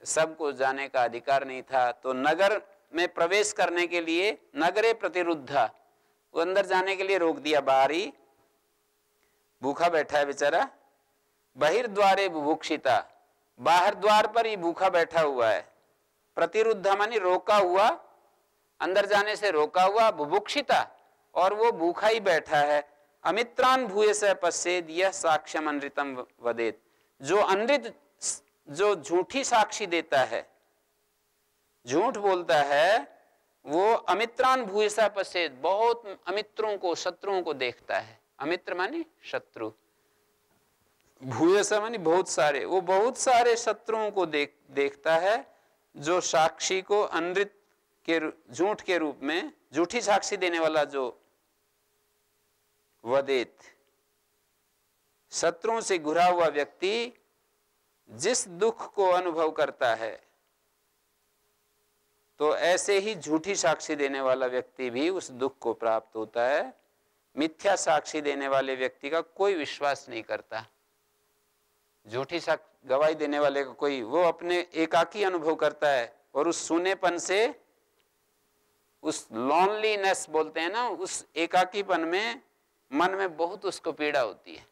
सबको जाने का अधिकार नहीं था। तो नगर में प्रवेश करने के लिए नगरे प्रतिरुद्धा वो अंदर जाने के लिए रोक दिया बाहरी भूखा बैठा है बेचारा। बहिर्द्वारे बुभुक्षिता। बाहर द्वार पर ही भूखा बैठा हुआ है। प्रतिरुद्ध मानी रोका हुआ, अंदर जाने से रोका हुआ, बुभुक्षिता, और वो भूखा ही बैठा है। अमित्रान भूय से पश्चेद यह साक्ष्यम अनृतम वदेत। जो अनृत जो झूठी साक्षी देता है, झूठ बोलता है, वो अमित्रान भूयसा पश्चेद बहुत अमित्रों को, शत्रुओं को देखता है। अमित्र मानी शत्रु। भूयसा मानी बहुत सारे, वो बहुत सारे शत्रुओं को देख, देखता है जो साक्षी को अनृत के झूठ के रूप में, झूठी साक्षी देने वाला जो वदेत, शत्रुओं से घुरा हुआ व्यक्ति जिस दुख को अनुभव करता है तो ऐसे ही झूठी साक्षी देने वाला व्यक्ति भी उस दुख को प्राप्त होता है। मिथ्या साक्षी देने वाले व्यक्ति का कोई विश्वास नहीं करता। झूठी गवाही देने वाले का कोई, वो अपने एकाकी अनुभव करता है और उस सुनेपन से उस लॉनलीनेस बोलते हैं ना, उस एकाकीपन में मन में बहुत उसको पीड़ा होती है।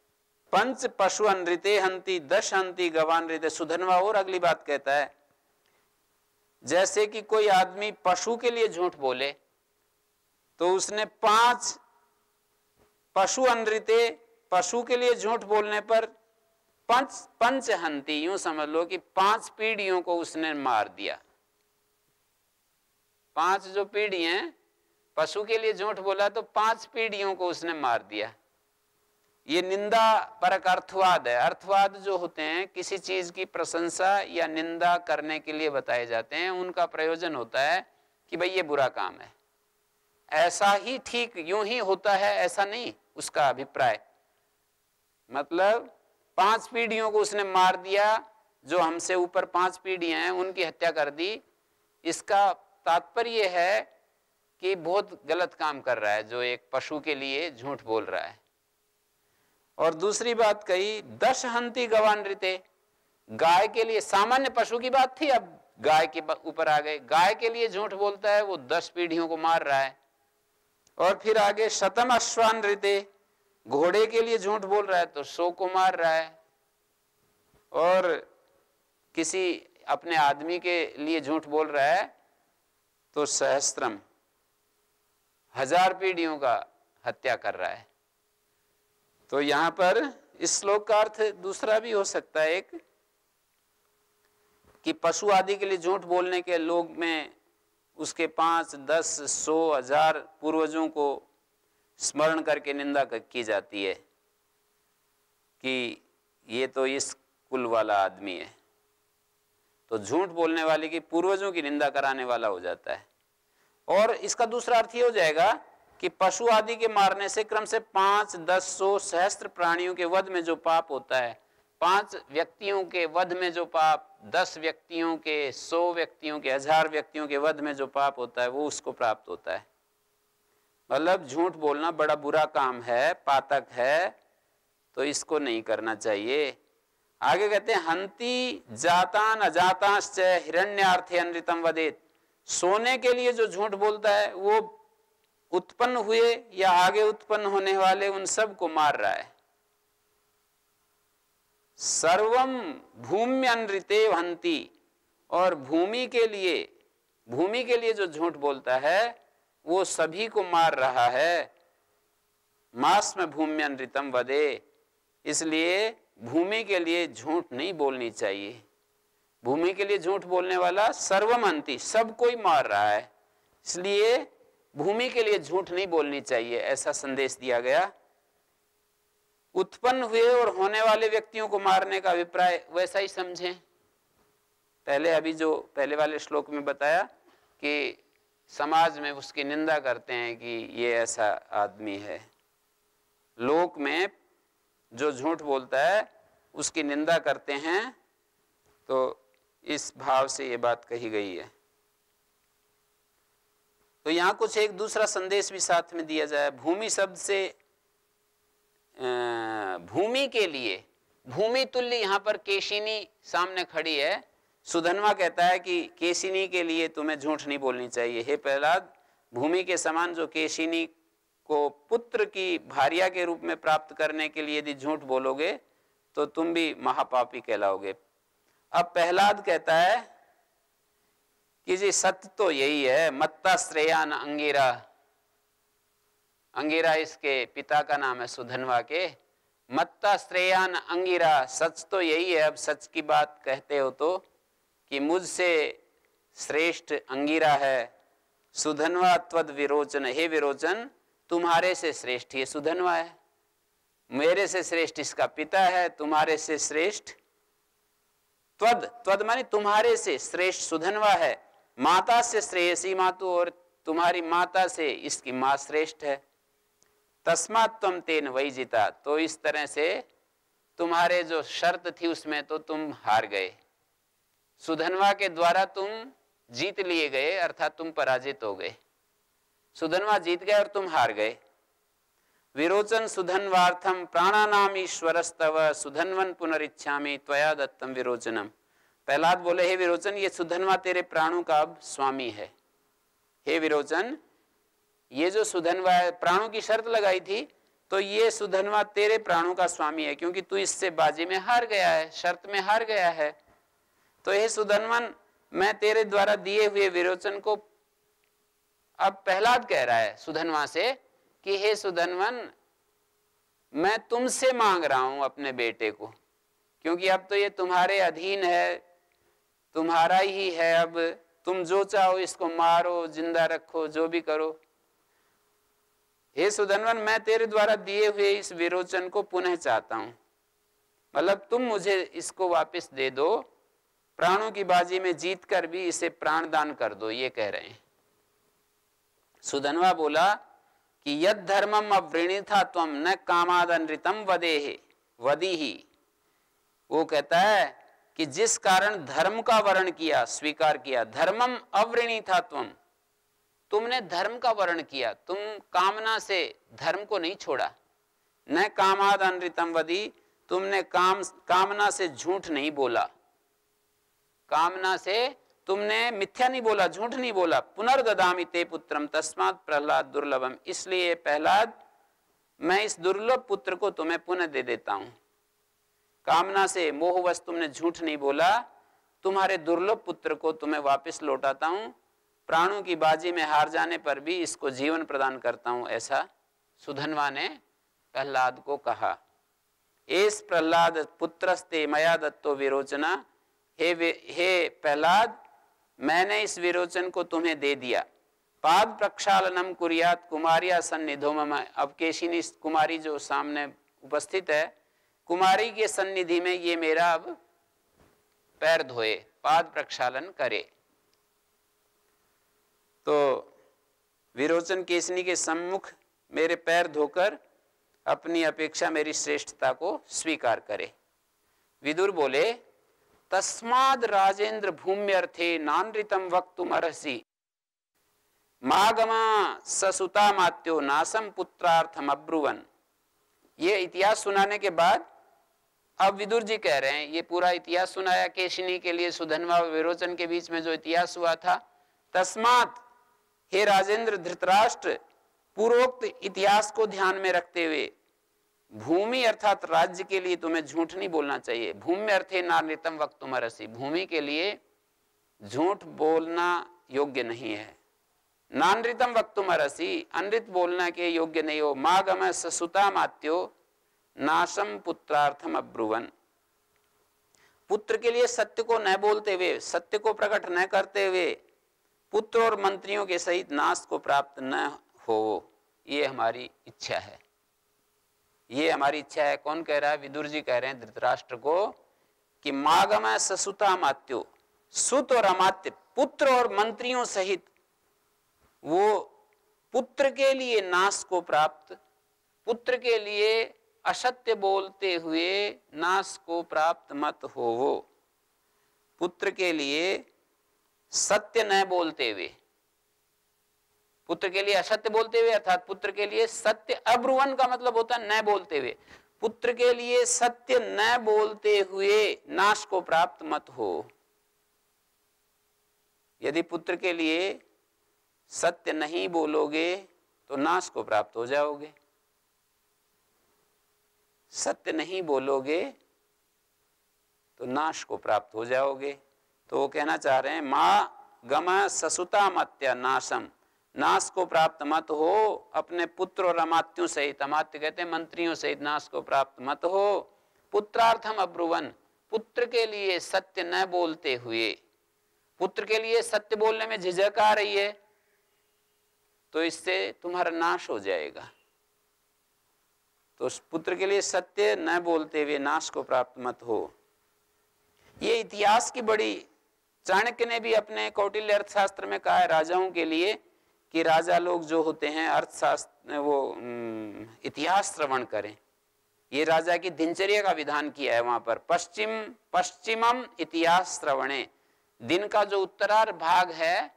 पंच पशु अनृते हंती, दश हंती, गवान रीते सुधनवा, और अगली बात कहता है, जैसे कि कोई आदमी पशु के लिए झूठ बोले तो उसने पाँच पशु अनृते पशु के लिए झूठ बोलने पर पंच पंचहंती यूँ समझ लो कि पाँच पीढ़ियों को उसने मार दिया। पाँच जो पीढ़ी हैं, पशु के लिए झूठ बोला तो पाँच पीढ़ियों को उसने मार दिया। ये निंदा परक अर्थवाद है। अर्थवाद जो होते हैं, किसी चीज़ की प्रशंसा या निंदा करने के लिए बताए जाते हैं। उनका प्रयोजन होता है कि भाई ये बुरा काम है। ऐसा ही ठीक यूँ ही होता है, ऐसा नहीं, उसका अभिप्राय। मतलब पाँच पीढ़ियों को उसने मार दिया, जो हमसे ऊपर पाँच पीढ़ियाँ हैं, उनकी हत्या कर दी। इसका तात्पर्य है कि बहुत गलत काम कर रहा है, जो एक पशु के लिए झूठ बोल रहा है। और दूसरी बात कही, दश हंती गवान रीते। गाय के लिए, सामान्य पशु की बात थी, अब गाय के ऊपर आ गए। गाय के लिए झूठ बोलता है, वो दस पीढ़ियों को मार रहा है। और फिर आगे, शतम अश्वान रीते। घोड़े के लिए झूठ बोल रहा है तो सो को मार रहा है। और किसी अपने आदमी के लिए झूठ बोल रहा है तो सहस्त्रम, हज़ार पीढ़ियों का हत्या कर रहा है। तो यहाँ पर इस श्लोक का अर्थ दूसरा भी हो सकता है एक, कि पशु आदि के लिए झूठ बोलने के लोग में उसके पाँच, दस, सौ, हज़ार पूर्वजों को स्मरण करके निंदा की जाती है कि ये तो इस कुल वाला आदमी है। तो झूठ बोलने वाले की पूर्वजों की निंदा कराने वाला हो जाता है। और इसका दूसरा अर्थ ये हो जाएगा कि पशु आदि के मारने से क्रम से पाँच, दस, सौ सहस्त्र प्राणियों के वध में जो पाप होता है, पाँच व्यक्तियों के वध में जो पाप, दस व्यक्तियों के, सौ व्यक्तियों के, हज़ार व्यक्तियों के वध में जो पाप होता है, वो उसको प्राप्त होता है। मतलब झूठ बोलना बड़ा बुरा काम है, पातक है तो इसको नहीं करना चाहिए। आगे कहते हैं, हंती जातान अजाताश्च हिरण्यार्थे अनृतम वदेत। सोने के लिए जो झूठ बोलता है, वो उत्पन्न हुए या आगे उत्पन्न होने वाले उन सबको मार रहा है। सर्वम भूम्य अनृते हंती। और भूमि के लिए, भूमि के लिए जो झूठ बोलता है वो सभी को मार रहा है। मास में भूमि वदे। इसलिए भूमि के लिए झूठ नहीं बोलनी चाहिए। भूमि के लिए झूठ बोलने वाला सर्वमंती, सब कोई मार रहा है। इसलिए भूमि के लिए झूठ नहीं बोलनी चाहिए, ऐसा संदेश दिया गया। उत्पन्न हुए और होने वाले व्यक्तियों को मारने का अभिप्राय वैसा ही समझें। पहले अभी जो, पहले वाले श्लोक में बताया कि समाज में उसकी निंदा करते हैं कि ये ऐसा आदमी है। लोक में जो झूठ बोलता है, उसकी निंदा करते हैं तो इस भाव से ये बात कही गई है। तो यहाँ कुछ एक दूसरा संदेश भी साथ में दिया जाए। भूमि शब्द से भूमि के लिए, भूमि तुल्य यहाँ पर केशिनी सामने खड़ी है। सुधनवा कहता है कि केशिनी के लिए तुम्हें झूठ नहीं बोलनी चाहिए। हे प्रहलाद, भूमि के समान जो केशिनी को पुत्र की भारिया के रूप में प्राप्त करने के लिए यदि झूठ बोलोगे तो तुम भी महापापी कहलाओगे। अब प्रहलाद कहता है कि जी, सत्य तो यही है, मत्ता श्रेयान अंगिरा। अंगिरा इसके पिता का नाम है सुधनवा के। मत्ता श्रेयान अंगिरा, सच तो यही है, अब सच की बात कहते हो तो कि मुझसे श्रेष्ठ अंगिरा है। सुधनवा त्वद विरोचन। हे विरोचन, तुम्हारे से श्रेष्ठ ये सुधनवा है। मेरे से श्रेष्ठ इसका पिता है, तुम्हारे से श्रेष्ठ त्वद। त्वद मानी तुम्हारे से श्रेष्ठ सुधनवा है। माता से श्रेयसी मातु और तुम्हारी माता से इसकी माँ श्रेष्ठ है। तस्मात तुम तेन वही जीता तो इस तरह से तुम्हारे जो शर्त थी उसमें तो तुम हार गए। सुधनवा के द्वारा तुम जीत लिए गए, अर्थात तुम पराजित हो गए। सुधनवा जीत गए और तुम हार गए। विरोचन सुधनवार्थम प्राणानाम ईश्वरस्तव सुधनवन पुनरिच्छामी त्वया दत्तम विरोचनम। प्रहलाद बोले, हे विरोचन, ये सुधनवा तेरे प्राणों का अब स्वामी है। हे विरोचन, ये जो सुधनवा है, प्राणों की शर्त लगाई थी तो ये सुधनवा तेरे प्राणों का स्वामी है, क्योंकि तू इससे बाजी में हार गया है, शर्त में हार गया है। तो हे सुधनवन, मैं तेरे द्वारा दिए हुए विरोचन को अब प्रहलाद कह रहा है सुधनवा से कि हे सुधनवन, मैं तुमसे मांग रहा हूँ अपने बेटे को, क्योंकि अब तो ये तुम्हारे अधीन है, तुम्हारा ही है, अब तुम जो चाहो इसको मारो, ज़िंदा रखो, जो भी करो। हे सुधनवन, मैं तेरे द्वारा दिए हुए इस विरोचन को पुनः चाहता हूँ। मतलब तुम मुझे इसको वापस दे दो प्राणों की बाजी में जीत कर भी इसे प्राण दान कर दो, ये कह रहे हैं। सुधनवा बोला कि यद धर्मम अवृणी था तुम न कामादनृतम वदे वदी ही। वो कहता है कि जिस कारण धर्म का वर्ण किया, स्वीकार किया, धर्मम अवृणी था तुम तुमने धर्म का वर्ण किया, तुम कामना से धर्म को नहीं छोड़ा। न कामाद अनृतम वदी, तुमने काम, कामना से झूठ नहीं बोला। कामना से तुमने मिथ्या नहीं बोला, झूठ नहीं बोला, पुनर्ददामी ते पुत्रम, तस्मात प्रहलाद दुर्लभम। इसलिए प्रहलाद, मैं इस दुर्लभ पुत्र को तुम्हें पुनः दे देता हूँ। कामना से मोहवश तुमने झूठ नहीं बोला, तुम्हारे दुर्लभ पुत्र को तुम्हें वापस लौटाता हूँ। प्राणों की बाजी में हार जाने पर भी इसको जीवन प्रदान करता हूँ, ऐसा सुधनवा ने प्रहलाद को कहा। एस प्रहलाद पुत्रस्ते मया दत्तो विरोचना हे हे प्रहलाद, मैंने इस विरोचन को तुम्हें दे दिया। पाद प्रक्षालनम कुरियात कुमारिया सन्निधो में अब केशिनी कुमारी जो सामने उपस्थित है, कुमारी के सन्निधि में ये मेरा अब पैर धोए, पाद प्रक्षालन करे। तो विरोचन केशनी के सम्मुख मेरे पैर धोकर अपनी अपेक्षा मेरी श्रेष्ठता को स्वीकार करे। विदुर बोले तस्माद राजेंद्र भूम्यर्थे नानृतम वक्तुम अर्हसी। मागमा ससुता मात्यो नासम पुत्रार्थम अब्रुवन। ये इतिहास सुनाने के बाद, अब विदुर जी कह रहे हैं, ये पूरा इतिहास सुनाया केशिनी के लिए, सुधनवा विरोचन के बीच में जो इतिहास हुआ था। तस्मात हे राजेंद्र, धृतराष्ट्र, पूर्वोक्त इतिहास को ध्यान में रखते हुए भूमि अर्थात राज्य के लिए तुम्हें झूठ नहीं बोलना चाहिए। भूमि अर्थे नारितम वक्त तुम्हारसी भूमि के लिए झूठ बोलना योग्य नहीं है। नानृतम वक्तुम अरसी अनृत बोलना के योग्य नहीं हो। मागम ससुता मात्यो नाशम पुत्रार्थम अब्रुवन। पुत्र के लिए सत्य को न बोलते हुए, सत्य को प्रकट न करते हुए, पुत्र और मंत्रियों के सहित नाश को प्राप्त न हो ये हमारी इच्छा है। ये हमारी इच्छा है। कौन कह रहा है? विदुर जी कह रहे हैं धृतराष्ट्र को कि मागम ससुता मात्यो, सुत और अमात्य, पुत्र और मंत्रियों सहित वो पुत्र के लिए नाश को प्राप्त, पुत्र के लिए असत्य बोलते हुए नाश को प्राप्त मत हो वो पुत्र के लिए सत्य न बोलते हुए पुत्र के लिए असत्य बोलते हुए अर्थात पुत्र के लिए सत्य अब्रुवन का मतलब होता है न बोलते हुए। पुत्र के लिए सत्य न बोलते हुए नाश को प्राप्त मत हो। यदि पुत्र के लिए सत्य नहीं बोलोगे तो नाश को प्राप्त हो जाओगे। सत्य नहीं बोलोगे तो नाश को प्राप्त हो जाओगे। तो वो कहना चाह रहे हैं, माँ गमा ससुता मत्या नाशम। नाश को प्राप्त मत हो, अपने पुत्र और अमात्यों सहित, अमात्य कहते हैं मंत्रियों सहित नाश को प्राप्त मत हो। पुत्रार्थम अब्रुवन, पुत्र के लिए सत्य न बोलते हुए। पुत्र के लिए सत्य बोलने में झिझक आ रही है तो इससे तुम्हारा नाश हो जाएगा। तो उस पुत्र के लिए सत्य न बोलते हुए नाश को प्राप्त मत हो। ये इतिहास की बड़ी, चाणक्य ने भी अपने कौटिल्य अर्थशास्त्र में कहा है, राजाओं के लिए कि राजा लोग जो होते हैं, अर्थशास्त्र, वो इतिहास श्रवण करें। ये राजा की दिनचर्या का विधान किया है वहाँ पर। पश्चिम, पश्चिमम इतिहास श्रवणे। दिन का जो उत्तरार भाग है,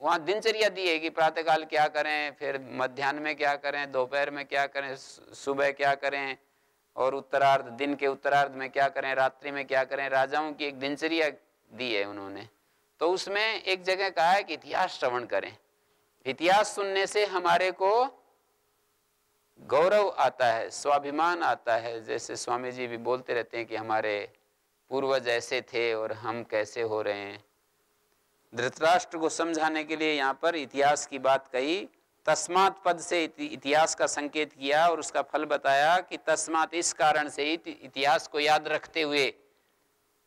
वहाँ दिनचर्या दी है कि प्रातःकाल क्या करें, फिर मध्यान्ह में क्या करें, दोपहर में क्या करें सुबह क्या करें, और उत्तरार्ध, दिन के उत्तरार्ध में क्या करें, रात्रि में क्या करें। राजाओं की एक दिनचर्या दी है उन्होंने। तो उसमें एक जगह कहा है कि इतिहास श्रवण करें। इतिहास सुनने से हमारे को गौरव आता है, स्वाभिमान आता है। जैसे स्वामी जी भी बोलते रहते हैं कि हमारे पूर्वज ऐसे थे और हम कैसे हो रहे हैं। धृतराष्ट्र को समझाने के लिए यहाँ पर इतिहास की बात कही। तस्मात पद से इतिहास का संकेत किया और उसका फल बताया कि तस्मात इस कारण से इतिहास को याद रखते हुए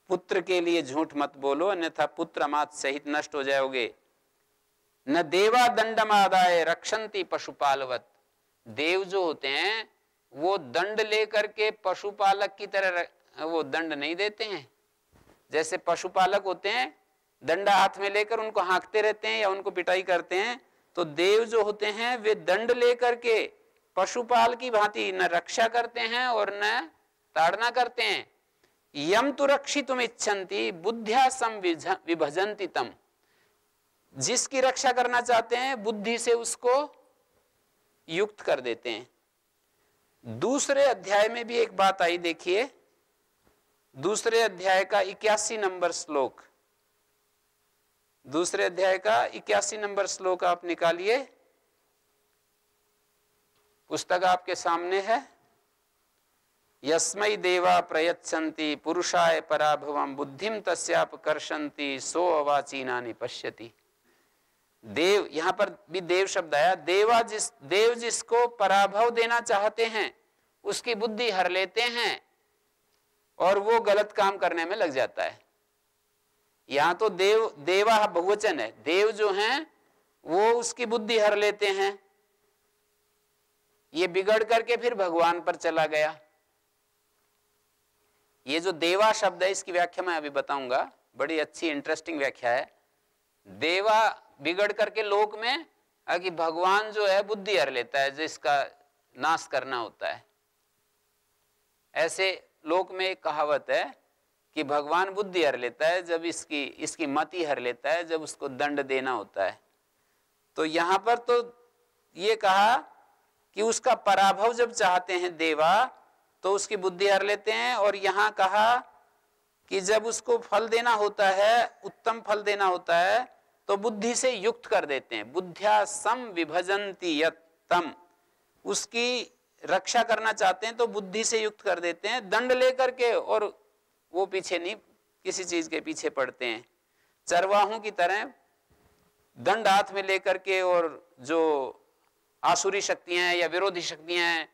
पुत्र के लिए झूठ मत बोलो, अन्यथा पुत्र मात सहित नष्ट हो जाओगे। न देवा दंडम आदाय, रक्षंती पशुपालवत। देव जो होते हैं, वो दंड लेकर के पशुपालक की तरह वो दंड नहीं देते हैं। जैसे पशुपालक होते हैं, दंडा हाथ में लेकर उनको हाँकते रहते हैं या उनको पिटाई करते हैं तो देव जो होते हैं, वे दंड लेकर के पशुपाल की भांति न रक्षा करते हैं और न ताड़ना करते हैं। यम तो रक्षी तुम इच्छन्ति, बुद्धिया सम विभजंती तम। जिसकी रक्षा करना चाहते हैं, बुद्धि से उसको युक्त कर देते हैं। दूसरे अध्याय में भी एक बात आई, देखिए। दूसरे अध्याय का इक्यासी नंबर श्लोक। दूसरे अध्याय का इक्यासी नंबर श्लोक आप निकालिए। पुस्तक आपके सामने है। यस्मय देवा प्रयच्छन्ति, पुरुषाय पराभवम बुद्धिम तस्याप करशंति सो अवाचीना पश्यति। देव, यहाँ पर भी देव शब्द आया, देवा जिस, देव जिसको पराभव देना चाहते हैं, उसकी बुद्धि हर लेते हैं, और वो गलत काम करने में लग जाता है। यहाँ तो देव, देवा बहुवचन है, देव जो हैं, वो उसकी बुद्धि हर लेते हैं। ये बिगड़ करके फिर भगवान पर चला गया। ये जो देवा शब्द है, इसकी व्याख्या मैं अभी बताऊँगा। बड़ी अच्छी इंटरेस्टिंग व्याख्या है। देवा बिगड़ करके लोक में कि भगवान जो है, बुद्धि हर लेता है जिसका नाश करना होता है। ऐसे लोक में एक कहावत है कि भगवान बुद्धि हर लेता है, जब इसकी इसकी मति हर लेता है, जब उसको दंड देना होता है। तो यहाँ पर तो ये कहा कि उसका पराभव जब चाहते हैं देवा तो उसकी बुद्धि हर लेते हैं और यहाँ कहा कि जब उसको फल देना होता है, उत्तम फल देना होता है तो बुद्धि से युक्त कर देते हैं। बुद्धिया सम विभजंती यम उसकी रक्षा करना चाहते हैं तो बुद्धि से युक्त कर देते हैं। दंड लेकर के और वो पीछे नहीं, किसी चीज़ के पीछे पड़ते हैं। चरवाहों की तरह दंड हाथ में लेकर के और जो आसुरी शक्तियाँ हैं या विरोधी शक्तियाँ हैं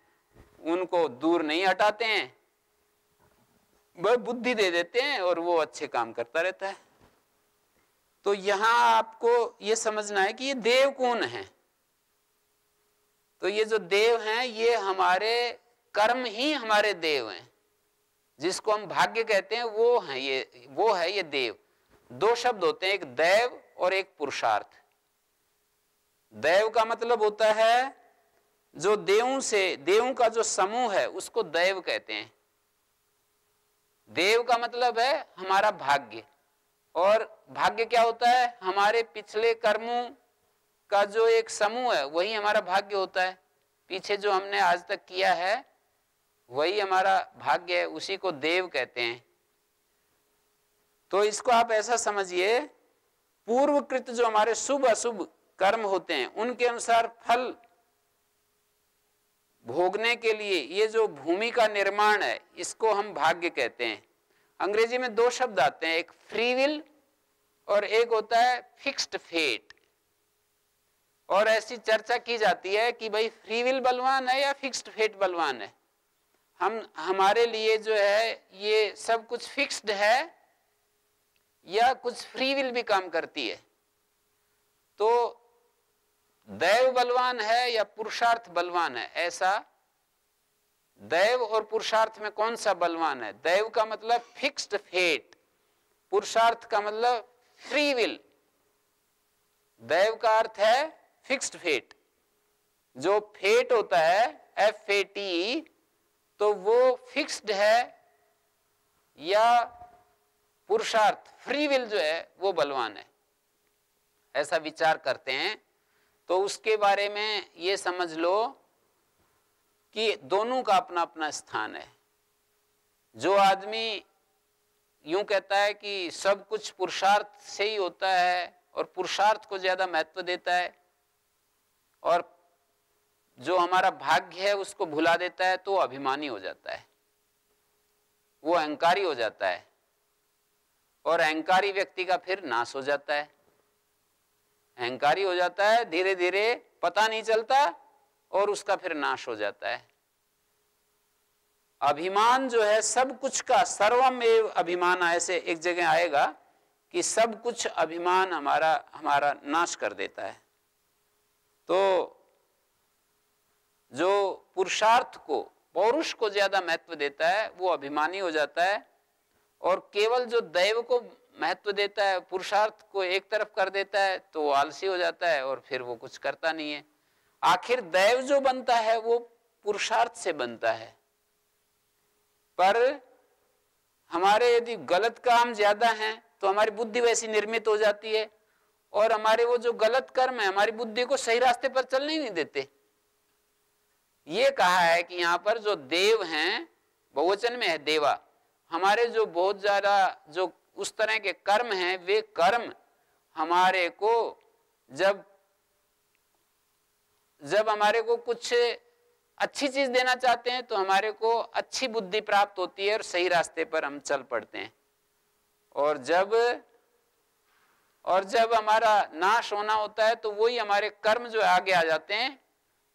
उनको दूर नहीं हटाते हैं। वह बुद्धि दे देते हैं और वो अच्छे काम करता रहता है। तो यहाँ आपको ये समझना है कि ये देव कौन है? तो ये जो देव हैं, ये हमारे कर्म ही हमारे देव हैं। जिसको हम भाग्य कहते हैं, वो है ये, वो है ये देव। दो शब्द होते हैं, एक दैव और एक पुरुषार्थ। दैव का मतलब होता है जो देवों से, देवों का जो समूह है, उसको दैव कहते हैं। देव का मतलब है हमारा भाग्य। और भाग्य क्या होता है? हमारे पिछले कर्मों का जो एक समूह है, वही हमारा भाग्य होता है। पीछे जो हमने आज तक किया है, वही हमारा भाग्य है, उसी को देव कहते हैं। तो इसको आप ऐसा समझिए, पूर्वकृत जो हमारे शुभ अशुभ कर्म होते हैं, उनके अनुसार फल भोगने के लिए ये जो भूमि का निर्माण है, इसको हम भाग्य कहते हैं। अंग्रेज़ी में दो शब्द आते हैं, एक फ्री विल और एक होता है फिक्स्ड फेट। और ऐसी चर्चा की जाती है कि भाई फ्री विल बलवान है या फिक्स्ड फेट बलवान है। हम, हमारे लिए जो है, ये सब कुछ फिक्स्ड है या कुछ फ्री विल भी काम करती है। तो दैव बलवान है या पुरुषार्थ बलवान है? ऐसा दैव और पुरुषार्थ में कौन सा बलवान है? दैव का मतलब फिक्स्ड फेट पुरुषार्थ का मतलब फ्री विल दैव का अर्थ है फिक्स्ड फेट जो फेट होता है एफ़ ए टी तो वो फिक्स्ड है या पुरुषार्थ फ्री विल जो है, वो बलवान है? ऐसा विचार करते हैं तो उसके बारे में ये समझ लो कि दोनों का अपना अपना स्थान है। जो आदमी यूँ कहता है कि सब कुछ पुरुषार्थ से ही होता है और पुरुषार्थ को ज़्यादा महत्व देता है और जो हमारा भाग्य है उसको भुला देता है तो अभिमानी हो जाता है। वो अहंकारी हो जाता है और अहंकारी व्यक्ति का फिर नाश हो जाता है। अहंकारी हो जाता है धीरे धीरे पता नहीं चलता और उसका फिर नाश हो जाता है। अभिमान जो है, सब कुछ का सर्वम एव अभिमान ऐसे एक जगह आएगा कि सब कुछ अभिमान हमारा हमारा नाश कर देता है। तो जो पुरुषार्थ को, पौरुष को ज़्यादा महत्व देता है, वो अभिमानी हो जाता है और केवल जो दैव को महत्व देता है, पुरुषार्थ को एक तरफ़ कर देता है तो आलसी हो जाता है और फिर वो कुछ करता नहीं है। आखिर दैव जो बनता है, वो पुरुषार्थ से बनता है। पर हमारे यदि गलत काम ज़्यादा हैं तो हमारी बुद्धि वैसी निर्मित हो जाती है और हमारे वो जो गलत कर्म है, हमारी बुद्धि को सही रास्ते पर चलने नहीं देते। ये कहा है कि यहाँ पर जो देव हैं, बहुवचन में है देवा। हमारे जो बहुत ज़्यादा जो उस तरह के कर्म हैं वे कर्म हमारे को जब जब हमारे को कुछ अच्छी चीज़ देना चाहते हैं तो हमारे को अच्छी बुद्धि प्राप्त होती है और सही रास्ते पर हम चल पड़ते हैं। और जब और जब हमारा नाश होना होता है तो वही हमारे कर्म जो आगे आ जाते हैं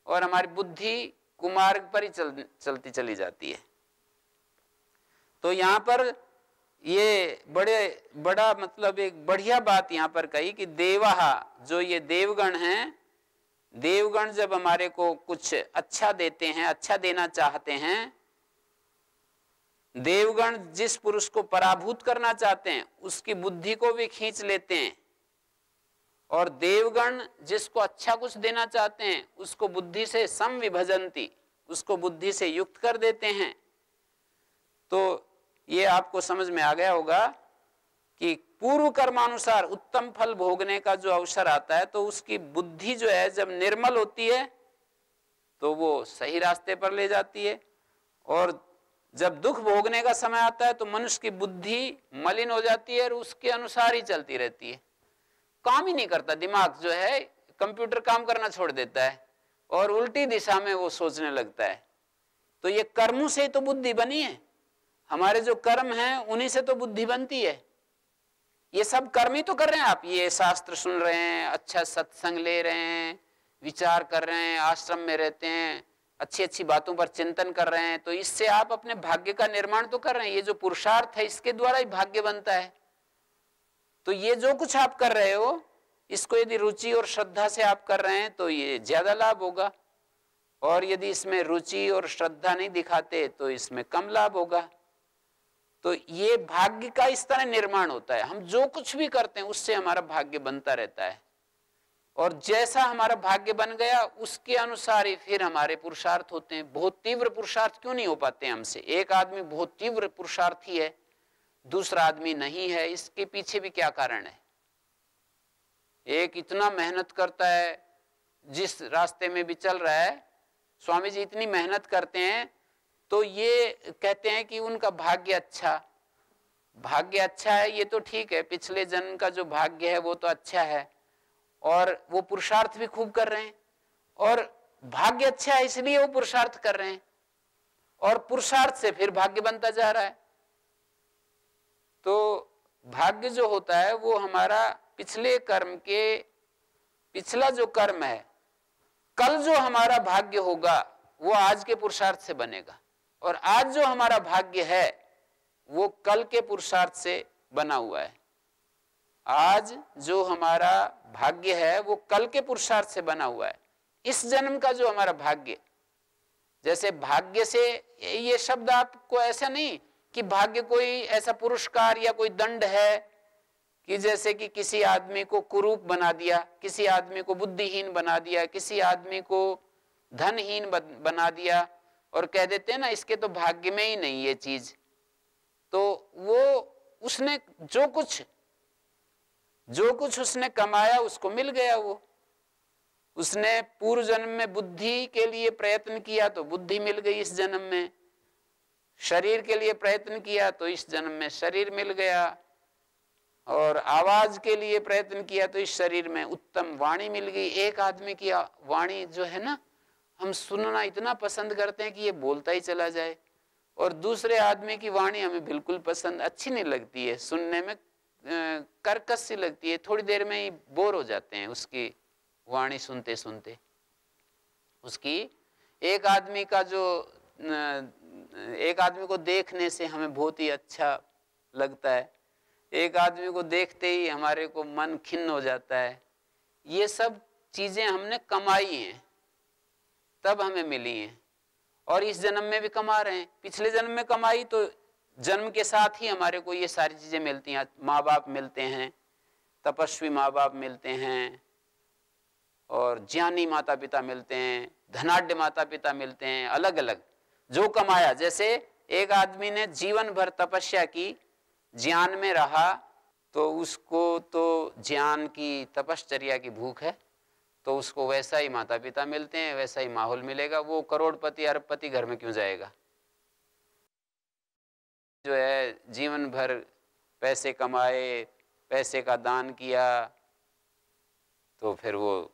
और हमारी बुद्धि कुमार्ग पर ही चल, चलती चली जाती है। तो यहाँ पर ये बड़े, बड़ा मतलब एक बढ़िया बात यहाँ पर कही कि देवा जो ये देवगण हैं, देवगण जब हमारे को कुछ अच्छा देते हैं अच्छा देना चाहते हैं, देवगण जिस पुरुष को पराभूत करना चाहते हैं, उसकी बुद्धि को भी खींच लेते हैं। और देवगण जिसको अच्छा कुछ देना चाहते हैं, उसको बुद्धि से सम विभजनती उसको बुद्धि से युक्त कर देते हैं। तो ये आपको समझ में आ गया होगा कि पूर्व कर्मानुसार उत्तम फल भोगने का जो अवसर आता है तो उसकी बुद्धि जो है, जब निर्मल होती है तो वो सही रास्ते पर ले जाती है। और जब दुख भोगने का समय आता है तो मनुष्य की बुद्धि मलिन हो जाती है और उसके अनुसार ही चलती रहती है। काम ही नहीं करता, दिमाग जो है, कंप्यूटर काम करना छोड़ देता है और उल्टी दिशा में वो सोचने लगता है। तो ये कर्मों से ही तो बुद्धि बनी है। हमारे जो कर्म हैं, उन्हीं से तो बुद्धि बनती है। ये सब कर्म ही तो कर रहे हैं आप। ये शास्त्र सुन रहे हैं अच्छा सत्संग ले रहे हैं, विचार कर रहे हैं, आश्रम में रहते हैं अच्छी अच्छी बातों पर चिंतन कर रहे हैं तो इससे आप अपने भाग्य का निर्माण तो कर रहे हैं। ये जो पुरुषार्थ है, इसके द्वारा ही भाग्य बनता है। तो ये जो कुछ आप कर रहे हो, इसको यदि रुचि और श्रद्धा से आप कर रहे हैं तो ये ज़्यादा लाभ होगा। और यदि इसमें रुचि और श्रद्धा नहीं दिखाते तो इसमें कम लाभ होगा। तो ये भाग्य का इस तरह निर्माण होता है। हम जो कुछ भी करते हैं, उससे हमारा भाग्य बनता रहता है। और जैसा हमारा भाग्य बन गया, उसके अनुसार ही फिर हमारे पुरुषार्थ होते हैं। बहुत तीव्र पुरुषार्थ क्यों नहीं हो पाते हमसे? एक आदमी बहुत तीव्र पुरुषार्थी है, दूसरा आदमी नहीं है। इसके पीछे भी क्या कारण है? एक इतना मेहनत करता है, जिस रास्ते में भी चल रहा है, स्वामी जी इतनी मेहनत करते हैं तो ये कहते हैं कि उनका भाग्य अच्छा। भाग्य अच्छा है, ये तो ठीक है, पिछले जन्म का जो भाग्य है वो तो अच्छा है। और वो पुरुषार्थ भी खूब कर रहे हैं। और भाग्य अच्छा है, इसलिए वो पुरुषार्थ कर रहे हैं। और पुरुषार्थ से फिर भाग्य बनता जा रहा है। तो भाग्य जो होता है, वो हमारा पिछले कर्म के, पिछला जो कर्म है, कल जो हमारा भाग्य होगा, वो आज के पुरुषार्थ से बनेगा। और आज जो हमारा भाग्य है, वो कल के पुरुषार्थ से बना हुआ है। आज जो हमारा भाग्य है, वो कल के पुरुषार्थ से बना हुआ है। इस जन्म का जो हमारा भाग्य, जैसे भाग्य से ये शब्द आपको ऐसा नहीं कि भाग्य कोई ऐसा पुरस्कार या कोई दंड है कि जैसे कि किसी आदमी को कुरूप बना दिया, किसी आदमी को बुद्धिहीन बना दिया, किसी आदमी को धनहीन बना दिया। और कह देते हैं ना, इसके तो भाग्य में ही नहीं ये चीज़। तो वो उसने जो कुछ जो कुछ उसने कमाया उसको मिल गया वो। उसने पूर्व जन्म में बुद्धि के लिए प्रयत्न किया तो बुद्धि मिल गई इस जन्म में। शरीर के लिए प्रयत्न किया तो इस जन्म में शरीर मिल गया। और आवाज़ के लिए प्रयत्न किया तो इस शरीर में। उत्तम वाणी मिल गई, एक आदमी की वाणी जो है ना हम सुनना इतना पसंद करते हैं कि ये बोलता ही चला जाए। और दूसरे आदमी की वाणी हमें बिल्कुल पसंद अच्छी नहीं लगती है। सुनने में करकस सी लगती है। थोड़ी देर में ही बोर हो जाते हैं उसकी वाणी सुनते सुनते उसकी एक आदमी का जो एक आदमी को देखने से हमें बहुत ही अच्छा लगता है। एक आदमी को देखते ही हमारे को मन खिन्न हो जाता है। ये सब चीज़ें हमने कमाई हैं। तब हमें मिली हैं। और इस जन्म में भी कमा रहे हैं। पिछले जन्म में कमाई तो जन्म के साथ ही हमारे को ये सारी चीज़ें मिलती हैं। माँ बाप मिलते हैं, तपस्वी माँ बाप मिलते हैं, और ज्ञानी माता पिता मिलते हैं, धनाढ़ माता पिता मिलते हैं अलग अलग जो कमाया, जैसे एक आदमी ने जीवन भर तपस्या की, ज्ञान में रहा तो उसको तो ज्ञान की तपश्चर्या की भूख है। तो उसको वैसा ही माता पिता मिलते हैं, वैसा ही माहौल मिलेगा, वो करोड़पति, अरबपति घर में क्यों जाएगा? जो है, जीवन भर पैसे कमाए, पैसे का दान किया तो फिर वो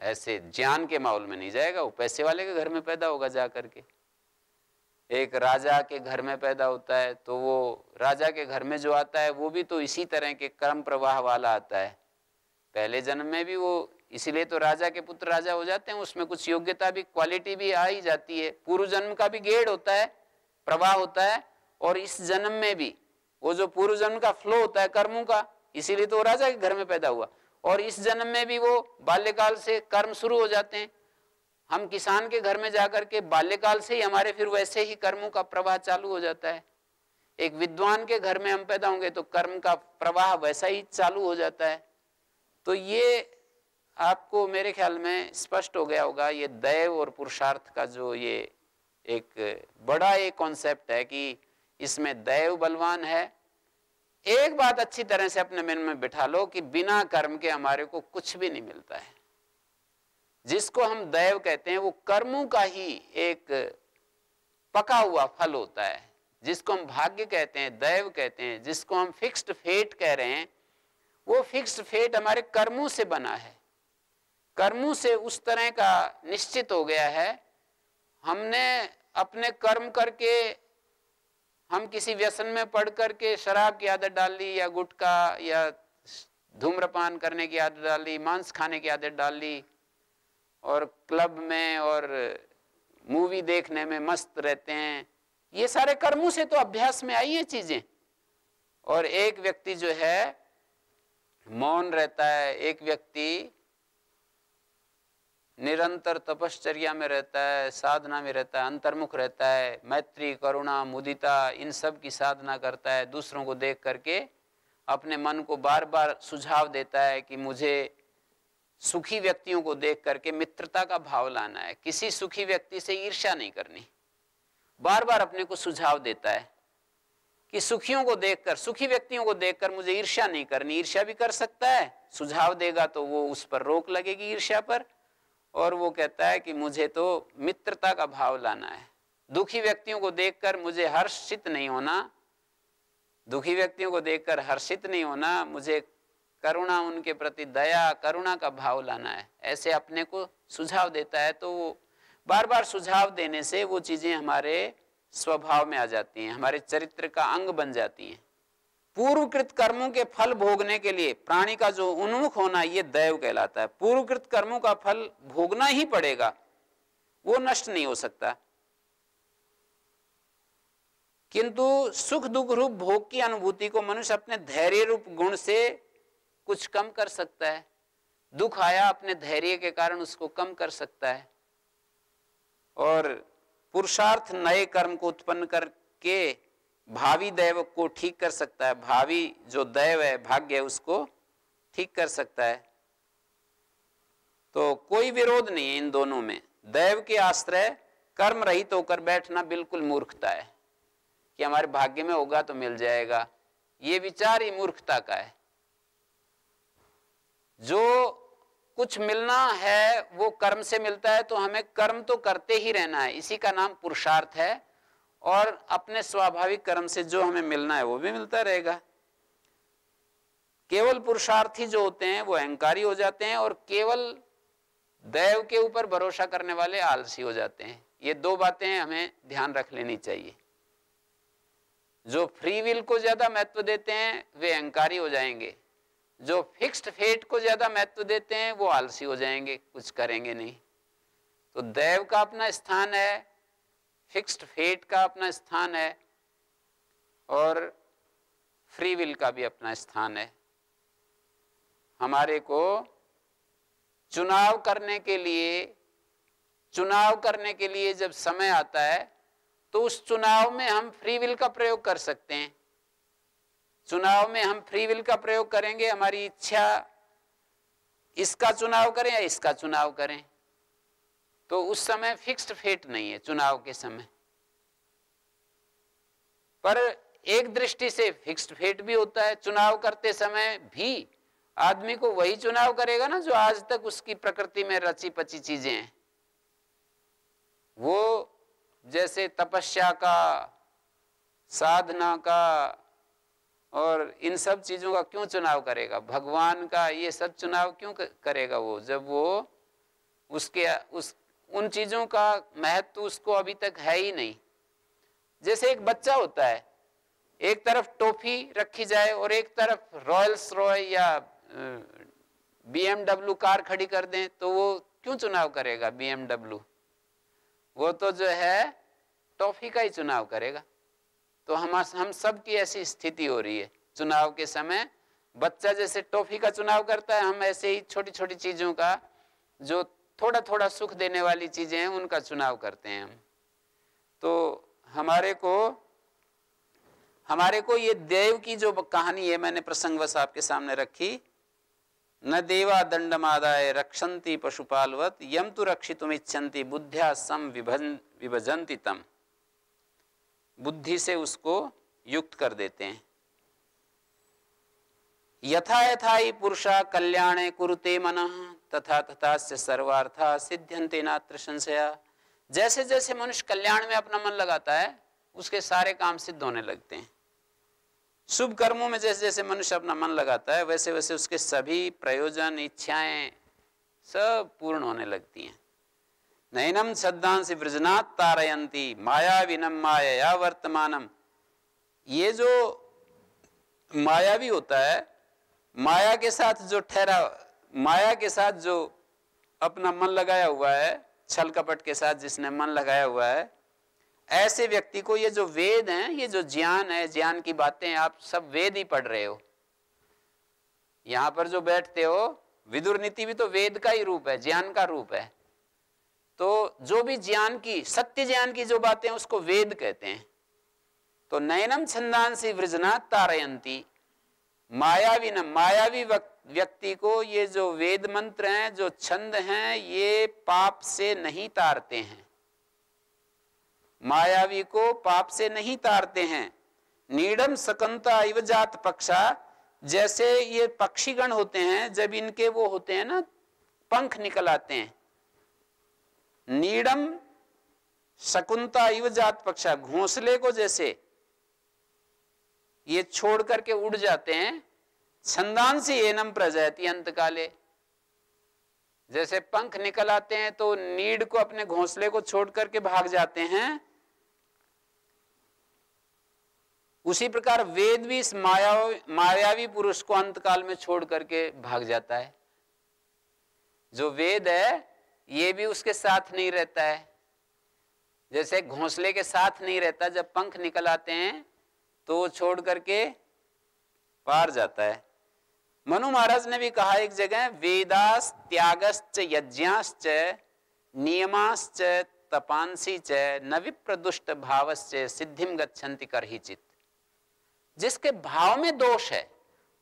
ऐसे ज्ञान के माहौल में नहीं जाएगा, वो पैसे वाले के घर में पैदा होगा जा करके एक राजा के घर में पैदा होता है तो वो राजा के घर में जो आता है, वो भी तो इसी तरह के कर्म प्रवाह वाला आता है। पहले जन्म में भी वो इसीलिए तो राजा के पुत्र राजा हो जाते हैं, उसमें कुछ योग्यता भी क्वालिटी भी आ ही जाती है। पूर्व जन्म का भी गेड़ होता है, प्रवाह होता है, और इस जन्म में भी, वो जो पूर्व जन्म का फ्लो होता है कर्मों का, इसीलिए तो राजा के घर में पैदा हुआ। और इस जन्म में भी वो बाल्यकाल से कर्म शुरू हो जाते हैं। हम किसान के घर में जाकर के बाल्यकाल से ही हमारे फिर वैसे ही कर्मों का प्रवाह चालू हो जाता है। एक विद्वान के घर में हम पैदा होंगे तो कर्म का प्रवाह वैसा ही चालू हो जाता है। तो ये आपको मेरे ख्याल में स्पष्ट हो गया होगा, ये दैव और पुरुषार्थ का जो ये एक बड़ा एक कॉन्सेप्ट है कि इसमें दैव बलवान है। एक बात अच्छी तरह से अपने मन में बिठा लो कि बिना कर्म के हमारे को कुछ भी नहीं मिलता है। जिसको हम दैव कहते हैं, वो कर्मों का ही एक पका हुआ फल होता है। जिसको हम भाग्य कहते हैं, दैव कहते हैं, जिसको हम फिक्स्ड फेट कह रहे हैं, वो फिक्स्ड फेट हमारे कर्मों से बना है। कर्मों से उस तरह का निश्चित हो गया है। हमने अपने कर्म करके, हम किसी व्यसन में पढ़ करके शराब की आदत डाल ली, या गुटखा, या धूम्रपान करने की आदत डाल ली, मांस खाने की आदत डाल ली, और क्लब में और मूवी देखने में मस्त रहते हैं। ये सारे कर्मों से तो अभ्यास में आई है चीज़ें। और एक व्यक्ति जो है, मौन रहता है। एक व्यक्ति निरंतर तपश्चर्या में रहता है, साधना में रहता है, अंतर्मुख रहता है, मैत्री, करुणा, मुदिता, इन सब की साधना करता है, दूसरों को देख करके अपने मन को बार बार सुझाव देता है कि मुझे सुखी व्यक्तियों को देख करके मित्रता का भाव लाना है। किसी सुखी व्यक्ति से ईर्ष्या नहीं करनी। बार बार अपने को सुझाव देता है कि सुखियों को देखकर, सुखी व्यक्तियों को देखकर मुझे ईर्ष्या नहीं करनी। ईर्ष्या भी कर सकता है, सुझाव देगा तो वो उस पर रोक लगेगी ईर्ष्या पर। और वो कहता है कि मुझे तो मित्रता का भाव लाना है। दुखी व्यक्तियों को देखकर मुझे हर्षित नहीं होना, दुखी व्यक्तियों को देखकर हर्षित नहीं होना, मुझे करुणा उनके प्रति दया, करुणा का भाव लाना है। ऐसे अपने को सुझाव देता है तो वो बार बार सुझाव देने से वो चीज़ें हमारे स्वभाव में आ जाती हैं, हमारे चरित्र का अंग बन जाती हैं। पूर्वकृत कर्मों के फल भोगने के लिए प्राणी का जो उन्मुख होना ये दैव कहलाता है। पूर्वकृत कर्मों का फल भोगना ही पड़ेगा, वो नष्ट नहीं हो सकता। किंतु सुख दुख रूप भोग की अनुभूति को मनुष्य अपने धैर्य रूप गुण से कुछ कम कर सकता है। दुख आया अपने धैर्य के कारण उसको कम कर सकता है। और पुरुषार्थ नए कर्म को उत्पन्न करके भावी दैव को ठीक कर सकता है, भावी जो दैव है, भाग्य है, उसको ठीक कर सकता है। तो कोई विरोध नहीं है इन दोनों में। दैव के आश्रय कर्म रहित होकर बैठना बिल्कुल मूर्खता है। कि हमारे भाग्य में होगा तो मिल जाएगा। ये विचार ही मूर्खता का है। जो कुछ मिलना है, वो कर्म से मिलता है तो हमें कर्म तो करते ही रहना है। इसी का नाम पुरुषार्थ है। और अपने स्वाभाविक कर्म से जो हमें मिलना है वो भी मिलता रहेगा। केवल पुरुषार्थी जो होते हैं, वो अहंकारी हो जाते हैं और केवल दैव के ऊपर भरोसा करने वाले आलसी हो जाते हैं। ये दो बातें हमें ध्यान रख लेनी चाहिए। जो फ्री विल को ज़्यादा महत्व देते हैं, वे अहंकारी हो जाएँगे। जो फिक्स्ड फेट को ज़्यादा महत्व देते हैं, वो आलसी हो जाएँगे, कुछ करेंगे नहीं। तो दैव का अपना स्थान है फिक्स्ड फेट का अपना स्थान है और फ्री विल का भी अपना स्थान है। हमारे को चुनाव करने के लिए, चुनाव करने के लिए जब समय आता है तो उस चुनाव में हम फ्री विल का प्रयोग कर सकते हैं। चुनाव में हम फ्री विल का प्रयोग करेंगे, हमारी इच्छा, इसका चुनाव करें या इसका चुनाव करें। तो उस समय फिक्स्ड फेट नहीं है, चुनाव के समय। पर एक दृष्टि से फिक्स्ड फेट भी होता है, चुनाव करते समय भी आदमी को वही चुनाव करेगा ना जो आज तक उसकी प्रकृति में रची पची चीज़ें हैं। वो जैसे तपस्या का, साधना का और इन सब चीज़ों का क्यों चुनाव करेगा? भगवान का ये सब चुनाव क्यों करेगा वो? जब वो उसके, उस उन चीज़ों का महत्व उसको अभी तक है ही नहीं। जैसे एक बच्चा होता है, एक तरफ़ टोफी रखी जाए और एक तरफ़ रॉयल्स रॉय या बीएमडब्ल्यू कार खड़ी कर दें तो वो क्यों चुनाव करेगा बीएमडब्ल्यू वो तो जो है टॉफी का ही चुनाव करेगा। तो हम हम सब की ऐसी स्थिति हो रही है। चुनाव के समय बच्चा जैसे टॉफी का चुनाव करता है, हम ऐसे ही छोटी छोटी चीज़ों का जो थोड़ा थोड़ा सुख देने वाली चीज़ें हैं, उनका चुनाव करते हैं हम। तो हमारे को हमारे को ये देव की जो कहानी है मैंने प्रसंगवश आपके सामने रखी, न देवा दंडमादाय रक्षंती पशुपालवत यम तो रक्षित इच्छन्ति बुद्धिया सम विभजन विभजंती तम। बुद्धि से उसको युक्त कर देते हैं। यथा यथा ही पुरुषा कल्याणे कुरुते मन। तथा तथा से सर्वार्था सिद्ध्यंते नात्र संशया। जैसे जैसे मनुष्य कल्याण में अपना मन लगाता है, उसके सारे काम सिद्ध होने लगते हैं। शुभ कर्मों में जैसे जैसे मनुष्य अपना मन लगाता है वैसे वैसे उसके सभी प्रयोजन, इच्छाएँ सब पूर्ण होने लगती हैं। नैनम सद्दांसी वृजनात् तारयंती माया विनम माया वर्तमानम। ये जो मायावी होता है, माया के साथ जो ठहरा माया के साथ जो अपना मन लगाया हुआ है, छल कपट के साथ जिसने मन लगाया हुआ है, ऐसे व्यक्ति को ये जो वेद हैं, ये जो ज्ञान है, ज्ञान की बातें आप सब वेद ही पढ़ रहे हो। यहाँ पर जो बैठते हो, विदुर नीति भी तो वेद का ही रूप है, ज्ञान का रूप है। तो जो भी ज्ञान की, सत्य ज्ञान की जो बातें उसको वेद कहते हैं। तो नयनम छंदांसी वृजना तारयंती मायावी न, मायावी व्यक्ति को ये जो वेद मंत्र हैं, जो छंद हैं, ये पाप से नहीं तारते हैं। मायावी को पाप से नहीं तारते हैं। नीडम सकंता इव जात पक्षा, जैसे ये पक्षीगण होते हैं, जब इनके वो होते हैं ना, पंख निकल आते हैं। नीडम शकुंता इव जात पक्षा, घोंसले को जैसे, ये छोड़ करके उड़ जाते हैं छंदांसी एनम प्रजयती अंत काले जैसे पंख निकल आते हैं तो नीड को अपने घोंसले को छोड़ करके भाग जाते हैं। उसी प्रकार वेद भी इस माया मायावी पुरुष को अंतकाल में छोड़ करके भाग जाता है। जो वेद है, ये भी उसके साथ नहीं रहता है। जैसे घोंसले के साथ नहीं रहता, जब पंख निकल आते हैं तो वो छोड़ करके पार जाता है। मनु महाराज ने भी कहा एक जगह, वेदास त्यागश्च यज्ञाश्च, नियमाश्च तपांसी च न विप्रदुष्ट भावश्च सिद्धिम गच्छन्ति कर जिसके भाव में दोष है,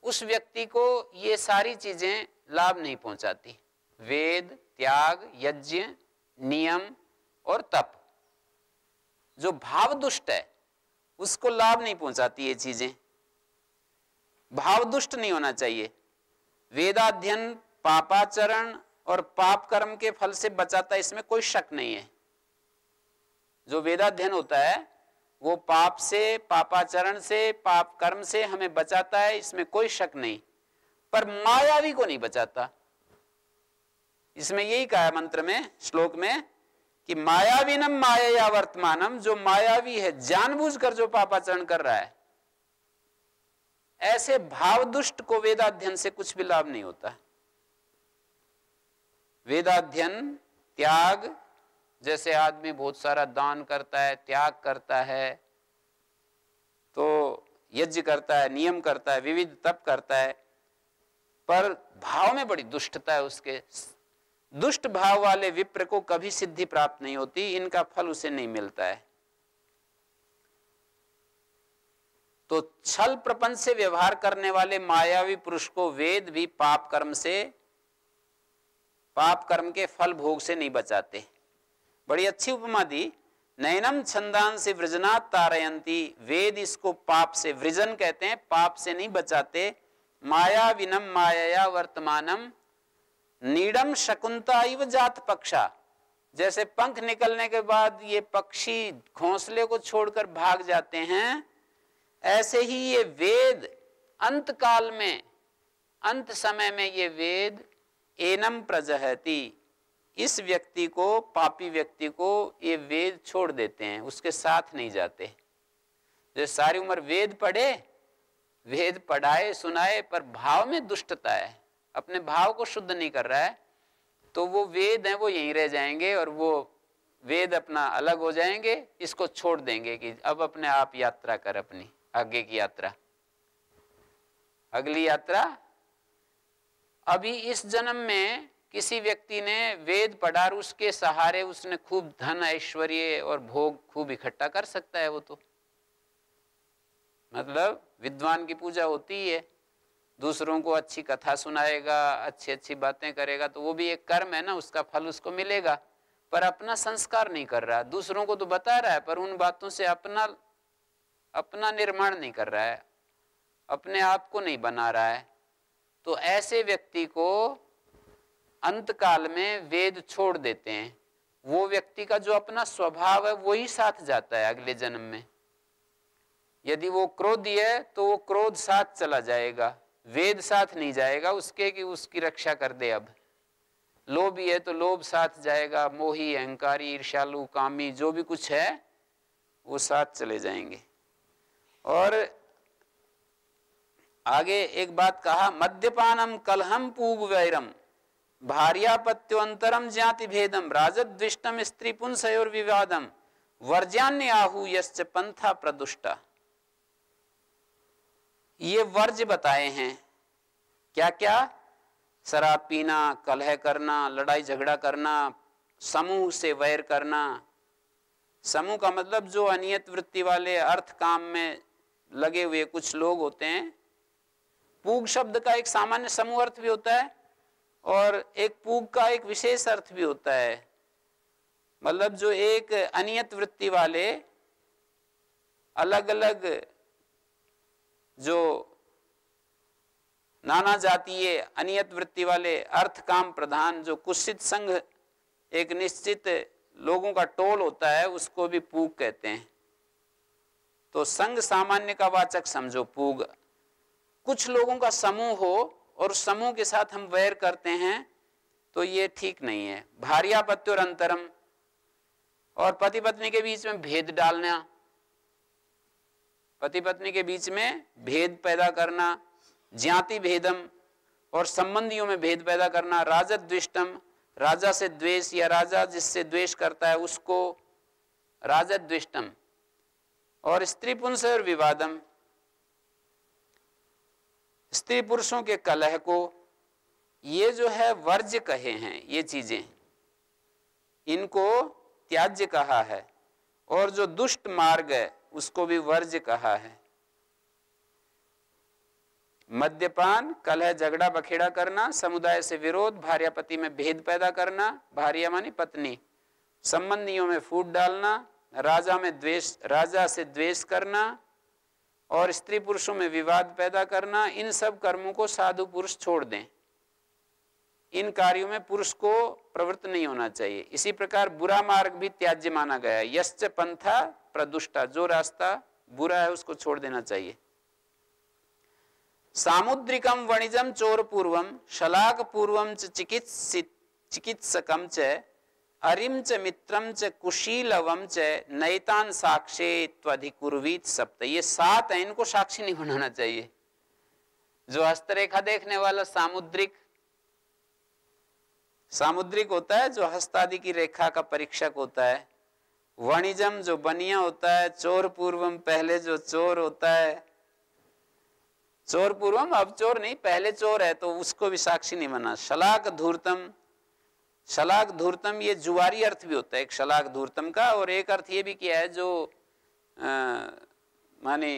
उस व्यक्ति को ये सारी चीज़ें लाभ नहीं पहुंचाती। वेद, त्याग, यज्ञ, नियम और तप। जो भाव दुष्ट है, उसको लाभ नहीं पहुंचाती ये चीज़ें। भाव दुष्ट नहीं होना चाहिए। वेदाध्ययन, पापाचरण और पाप कर्म के फल से बचाता है इसमें कोई शक नहीं है। जो वेदाध्ययन होता है, वो पाप से, पापाचरण से, पाप कर्म से हमें बचाता है, इसमें कोई शक नहीं। पर मायावी को नहीं बचाता। इसमें यही कहा है मंत्र में, श्लोक में, कि मायावीनम माया या वर्तमानम, जो मायावी है, जानबूझकर जो पापाचरण कर रहा है ऐसे भाव दुष्ट को वेदाध्ययन से कुछ भी लाभ नहीं होता। वेदाध्ययन, त्याग, जैसे आदमी बहुत सारा दान करता है, त्याग करता है तो यज्ञ करता है, नियम करता है, विविध तप करता है, पर भाव में बड़ी दुष्टता है उसके। दुष्ट भाव वाले विप्र को कभी सिद्धि प्राप्त नहीं होती, इनका फल उसे नहीं मिलता है। तो छल प्रपंच से व्यवहार करने वाले मायावी पुरुष को वेद भी पाप कर्म से, पाप कर्म के फल भोग से नहीं बचाते। बड़ी अच्छी उपमा दी। नैनम छंदान से वृजनाथ तारयंती वेद इसको पाप से, वृजन कहते हैं, पाप से नहीं बचाते। माया विनम माया वर्तमानम। नीडम शकुंता इव जात पक्षा। जैसे पंख निकलने के बाद ये पक्षी घोंसले को छोड़कर भाग जाते हैं ऐसे ही ये वेद अंत काल में, अंत समय में ये वेद एनम प्रजहती। इस व्यक्ति को, पापी व्यक्ति को ये वेद छोड़ देते हैं, उसके साथ नहीं जाते। जो सारी उम्र वेद पढ़े, वेद पढ़ाए, सुनाए, पर भाव में दुष्टता है, अपने भाव को शुद्ध नहीं कर रहा है तो वो वेद हैं, वो यहीं रह जाएँगे और वो वेद अपना अलग हो जाएँगे, इसको छोड़ देंगे कि अब अपने आप यात्रा कर अपनी। आगे की यात्रा। अगली यात्रा, अभी इस जन्म में किसी व्यक्ति ने वेद पढ़ा उसके सहारे उसने खूब धन, ऐश्वर्य और भोग खूब इकट्ठा कर सकता है वो तो। मतलब विद्वान की पूजा होती है। दूसरों को अच्छी कथा सुनाएगा, अच्छी अच्छी बातें करेगा तो वो भी एक कर्म है ना, उसका फल उसको मिलेगा। पर अपना संस्कार नहीं कर रहा। दूसरों को तो बता रहा है, पर उन बातों से अपना अपना निर्माण नहीं कर रहा है, अपने आप को नहीं बना रहा है तो ऐसे व्यक्ति को अंत काल में वेद छोड़ देते हैं। वो व्यक्ति का जो अपना स्वभाव है वही साथ जाता है अगले जन्म में। यदि वो क्रोधी है तो वो क्रोध साथ चला जाएगा, वेद साथ नहीं जाएगा, उसके कि उसकी रक्षा कर दे अब। लोभी है तो लोभ साथ जाएगा, मोही, अहंकारी ईर्षालु कामी, जो भी कुछ है, वो साथ चले जाएँगे। और आगे एक बात कहा, मद्यपानम कलहम पूग वैरम भार्यापत्योंतरम जाति भेदम, राजद्विष्टम स्त्री पुंसयोर विवादम वर्जान्य आहु यश्च पंथा प्रदुष्टा। ये वर्ज बताए हैं। क्या क्या शराब पीना, कलह करना, लड़ाई झगड़ा करना, समूह से वैर करना। समूह का मतलब जो अनियत वृत्ति वाले अर्थ काम में लगे हुए कुछ लोग होते हैं। पूग शब्द का एक सामान्य समूह अर्थ भी होता है और एक पूग का एक विशेष अर्थ भी होता है। मतलब जो एक अनियत वृत्ति वाले अलग अलग जो नाना जातीय अनियत वृत्ति वाले अर्थ काम प्रधान जो कुशित संघ एक निश्चित लोगों का टोल होता है, उसको भी पूग कहते हैं। तो संघ सामान्य का वाचक समझो पूग। कुछ लोगों का समूह हो और समूह के साथ हम वैर करते हैं तो ये ठीक नहीं है। भार्यापत्य और अंतरम और पति पत्नी के बीच में भेद डालना पति पत्नी के बीच में भेद पैदा करना, ज्ञाति भेदम और संबंधियों में भेद पैदा करना राजद द्विष्टम, राजा से द्वेष या राजा जिससे द्वेष करता है उसको राजद द्विष्टम। और स्त्री पुंस और विवादम। स्त्री पुरुषों के कलह को ये जो है वर्ज कहे हैं, ये चीज़ें। इनको त्याज्य कहा है और जो दुष्ट मार्ग है, उसको भी वर्ज कहा है। मद्यपान, कलह, झगड़ा, बखेड़ा करना, समुदाय से विरोध, भार्यापति में भेद पैदा करना, भार्या मानी पत्नी। संबंधियों में फूट डालना राजा में द्वेष, राजा से द्वेष करना और स्त्री पुरुषों में विवाद पैदा करना, इन सब कर्मों को साधु पुरुष छोड़ दें। इन कार्यों में पुरुष को प्रवृत्त नहीं होना चाहिए। इसी प्रकार बुरा मार्ग भी त्याज्य माना गया है। यश्च पंथा प्रदुष्टा, जो रास्ता बुरा है उसको छोड़ देना चाहिए। सामुद्रिकम वणिजम चोर पूर्वम शलाक पूर्वम चिकित्सित चिकित्सकम च अरिम च मित्रम च कुशीलवम च नैतान साक्षे त्वधिकुर्वीत सप्त। ये सात है, इनको साक्षी नहीं बनाना चाहिए। जो हस्तरेखा देखने वाला सामुद्रिक सामुद्रिक होता है, जो हस्तादि की रेखा का परीक्षक होता है। वणिजम जो बनिया होता है, चोर पूर्वम पहले जो चोर होता है। चोर पूर्वम अब चोर नहीं, पहले चोर है तो उसको भी साक्षी नहीं बना शलाक धूर्तम शलाक धूर्तम ये जुआरी अर्थ भी होता है एक शलाक धूर्तम का और एक अर्थ ये भी किया है जो आ, माने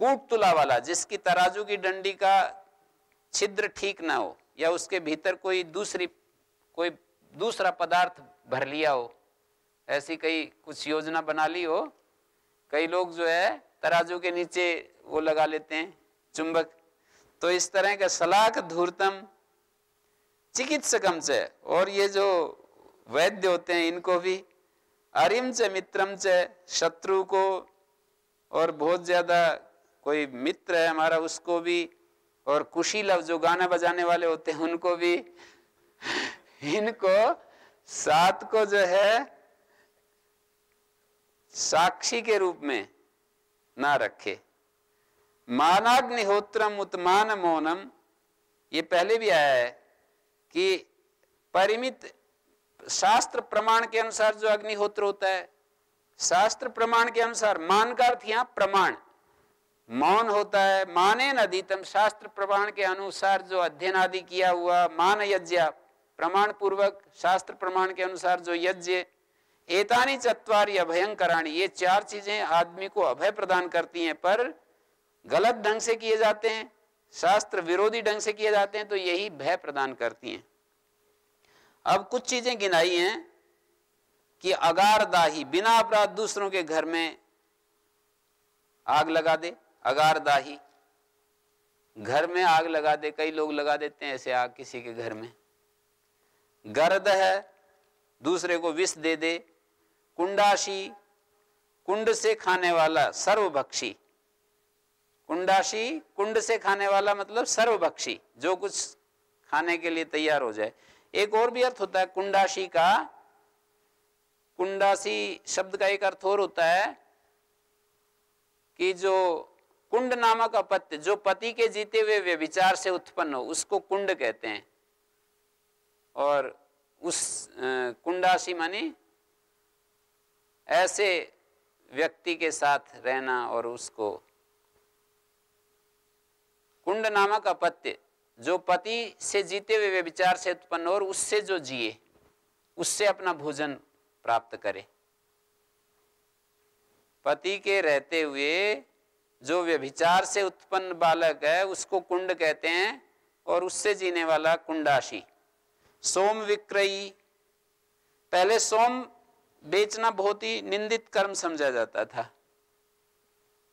कूट तुला वाला जिसकी तराजू की डंडी का छिद्र ठीक ना हो या उसके भीतर कोई दूसरी कोई दूसरा पदार्थ भर लिया हो ऐसी कई कुछ योजना बना ली हो कई लोग जो है तराजू के नीचे वो लगा लेते हैं चुंबक। तो इस तरह का सलाक धूर्तम चिकित्सकम से और ये जो वैद्य होते हैं, इनको भी अरिम से, मित्रम से, शत्रु को, और बहुत ज़्यादा कोई मित्र है हमारा, उसको भी, और कुशीलव जो गाना बजाने वाले होते हैं, उनको भी, इनको सात को जो है, साक्षी के रूप में ना रखे। मानाग्निहोत्रम उत्मान मौनम ये पहले भी आया है कि परिमित शास्त्र प्रमाण के अनुसार जो अग्निहोत्र होता है, शास्त्र प्रमाण के अनुसार मान का अर्थ यहाँ प्रमाण। मौन होता है, माने नदीतम शास्त्र प्रमाण के अनुसार जो अध्ययन आदि किया हुआ मान यज्ञ प्रमाण पूर्वक शास्त्र प्रमाण के अनुसार जो यज्ञ, एतानी चतवारी अभयंकराणी, ये चार चीज़ें आदमी को अभय प्रदान करती हैं, पर गलत ढंग से किए जाते हैं। शास्त्र विरोधी ढंग से किए जाते हैं तो यही भय प्रदान करती हैं। अब कुछ चीज़ें गिनाई हैं कि अगार दाही, बिना अपराध दूसरों के घर में आग लगा दे, अगार दाही। घर में आग लगा दे, कई लोग लगा देते हैं ऐसे आग किसी के घर में। गर्द है, दूसरे को विष दे दे, कुंडाशी, कुंड से खाने वाला सर्वभक्षी। कुंडाशी, कुंड से खाने वाला मतलब सर्वभक्षी, जो कुछ खाने के लिए तैयार हो जाए। एक और भी अर्थ होता है, कुंडाशी का कुंडासी शब्द का एक अर्थ और होता है कि जो कुंड नामक अपत्य, जो पति के जीते हुए व्यभिचार से उत्पन्न हो, उसको कुंड कहते हैं। और उस कुंडासी मानी ऐसे व्यक्ति के साथ रहना और उसको कुंड नामक अपत्य, जो पति से जीते हुए विचार से उत्पन्न और उससे जो जिए, उससे अपना भोजन प्राप्त करे। पति के रहते हुए जो व्यभिचार से उत्पन्न बालक है, उसको कुंड कहते हैं और उससे जीने वाला कुंडाशी। सोम विक्रयी। पहले सोम बेचना बहुत ही निंदित कर्म समझा जाता था।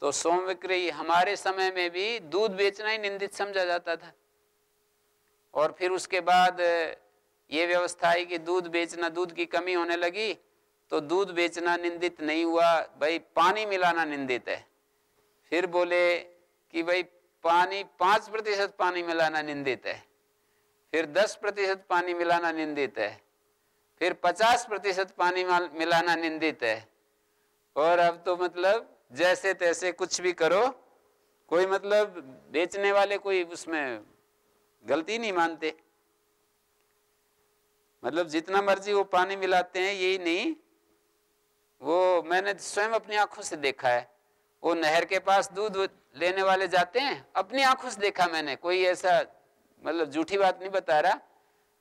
तो सोम विक्रयी हमारे समय में भी दूध बेचना ही निंदित समझा जाता था। और फिर उसके बाद, ये व्यवस्था आई कि दूध बेचना, दूध की कमी होने लगी तो दूध बेचना निंदित नहीं हुआ, भाई पानी मिलाना निंदित है। फिर बोले कि भाई पानी, पाँच प्रतिशत पानी मिलाना निंदित है। फिर दस प्रतिशत पानी मिलाना निंदित है। फिर पचास प्रतिशत पानी मिलाना निंदित है। और अब तो मतलब जैसे तैसे कुछ भी करो, कोई मतलब बेचने वाले कोई उसमें गलती नहीं मानते। मतलब जितना मर्ज़ी वो पानी मिलाते हैं, यही नहीं। वो मैंने स्वयं अपनी आँखों से देखा है। वो नहर के पास दूध लेने वाले जाते हैं, अपनी आँखों से देखा मैंने। कोई ऐसा मतलब झूठी बात नहीं बता रहा।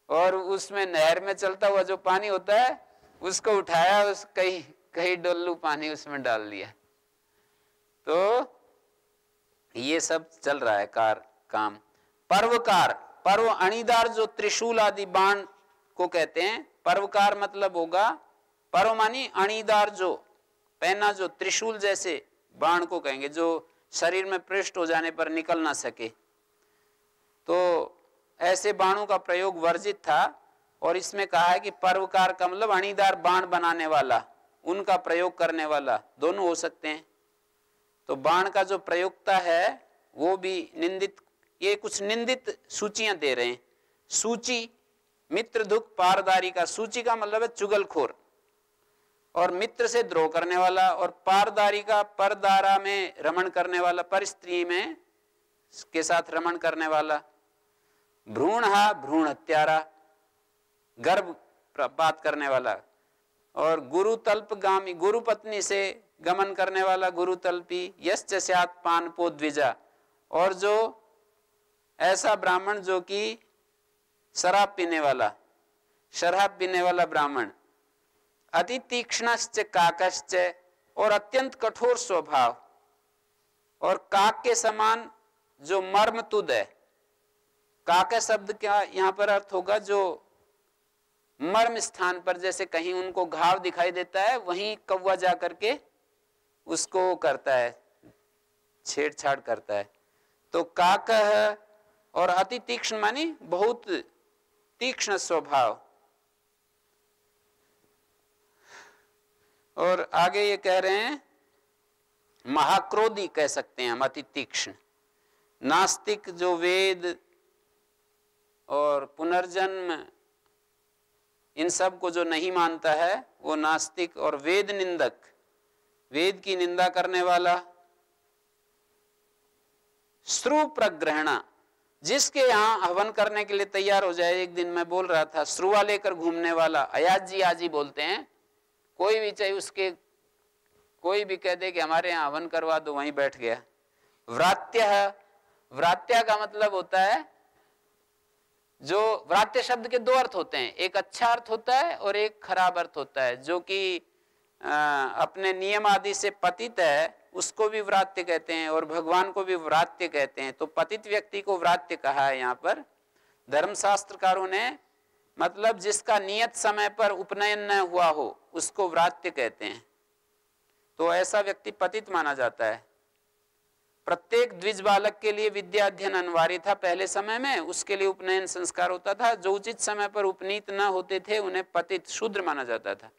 और उसमें नहर में चलता हुआ जो पानी होता है, उसको उठाया, उस कहीं कहीं डोलू पानी उसमें डाल दिया। तो ये सब चल रहा है कार, काम। पर्वकार, पर्व अणिदार जो त्रिशूल आदि बाण को कहते हैं, पर्वकार मतलब होगा पर्व मानी अणिदार जो, पहना जो त्रिशूल जैसे बाण को कहेंगे, जो शरीर में पृष्ठ हो जाने पर निकल ना सके। तो ऐसे बाणों का प्रयोग वर्जित था और इसमें कहा है कि पर्वकार का मतलब अणिदार बाण बनाने वाला, उनका प्रयोग करने वाला, दोनों हो सकते हैं। तो बाण का जो प्रयोगता है, वो भी निंदित, ये कुछ निंदित सूचियाँ दे रहे हैं। सूची, मित्र दुख, पारदारी का, सूची का मतलब है चुगलखोर। और मित्र से द्रोह करने वाला और पारदारी का, परदारा में रमण करने वाला, पर स्त्री में के साथ रमण करने वाला। भ्रूण हा भ्रूण हत्यारा, गर्भ बात करने वाला। और गुरु तल्प गामी गुरु पत्नी से गमन करने वाला गुरु तल्पी यश्चात पान पो द्विजा। और जो ऐसा ब्राह्मण जो कि शराब पीने वाला, शराब पीने वाला ब्राह्मण, अति तीक्ष्णश्च, काकश्च और अत्यंत कठोर स्वभाव और काक के समान जो मर्म तुद है। काक शब्द क्या यहाँ पर अर्थ होगा जो मर्म स्थान पर जैसे कहीं उनको घाव दिखाई देता है, वहीं कौवा जा करके उसको करता है, छेड़छाड़ करता है। तो काक और अति तीक्ष्ण मानी बहुत तीक्ष्ण स्वभाव। और आगे ये कह रहे हैं, महाक्रोधी कह सकते हैं हम, अति तीक्ष्ण। नास्तिक जो वेद और पुनर्जन्म, इन सबको जो नहीं मानता है, वो नास्तिक और वेद निंदक। वेद की निंदा करने वाला, श्रु प्रग्रहणा, जिसके यहाँ हवन करने के लिए तैयार हो जाए, एक दिन मैं बोल रहा था, श्रुआ लेकर घूमने वाला, अयाज जी आज ही बोलते हैं, कोई भी चाहे उसके, कोई भी कह दे कि हमारे यहाँ हवन करवा दो, वहीं बैठ गया। व्रात्य व्रात्या का मतलब होता है, जो व्रात्य शब्द के दो अर्थ होते हैं, एक अच्छा अर्थ होता है और एक खराब अर्थ होता है, जो कि अपने नियम आदि से पतित है, उसको भी व्रात्य कहते हैं और भगवान को भी व्रात्य कहते हैं। तो पतित व्यक्ति को व्रात्य कहा है यहाँ पर। धर्मशास्त्रकारों ने मतलब जिसका नियत समय पर उपनयन न हुआ हो, उसको व्रात्य कहते हैं। तो ऐसा व्यक्ति पतित माना जाता है। प्रत्येक द्विज बालक के लिए विद्या अध्ययन अनिवार्य था पहले समय में, उसके लिए उपनयन संस्कार होता था। जो उचित समय पर उपनीत न होते थे, उन्हें पतित, शूद्र माना जाता था।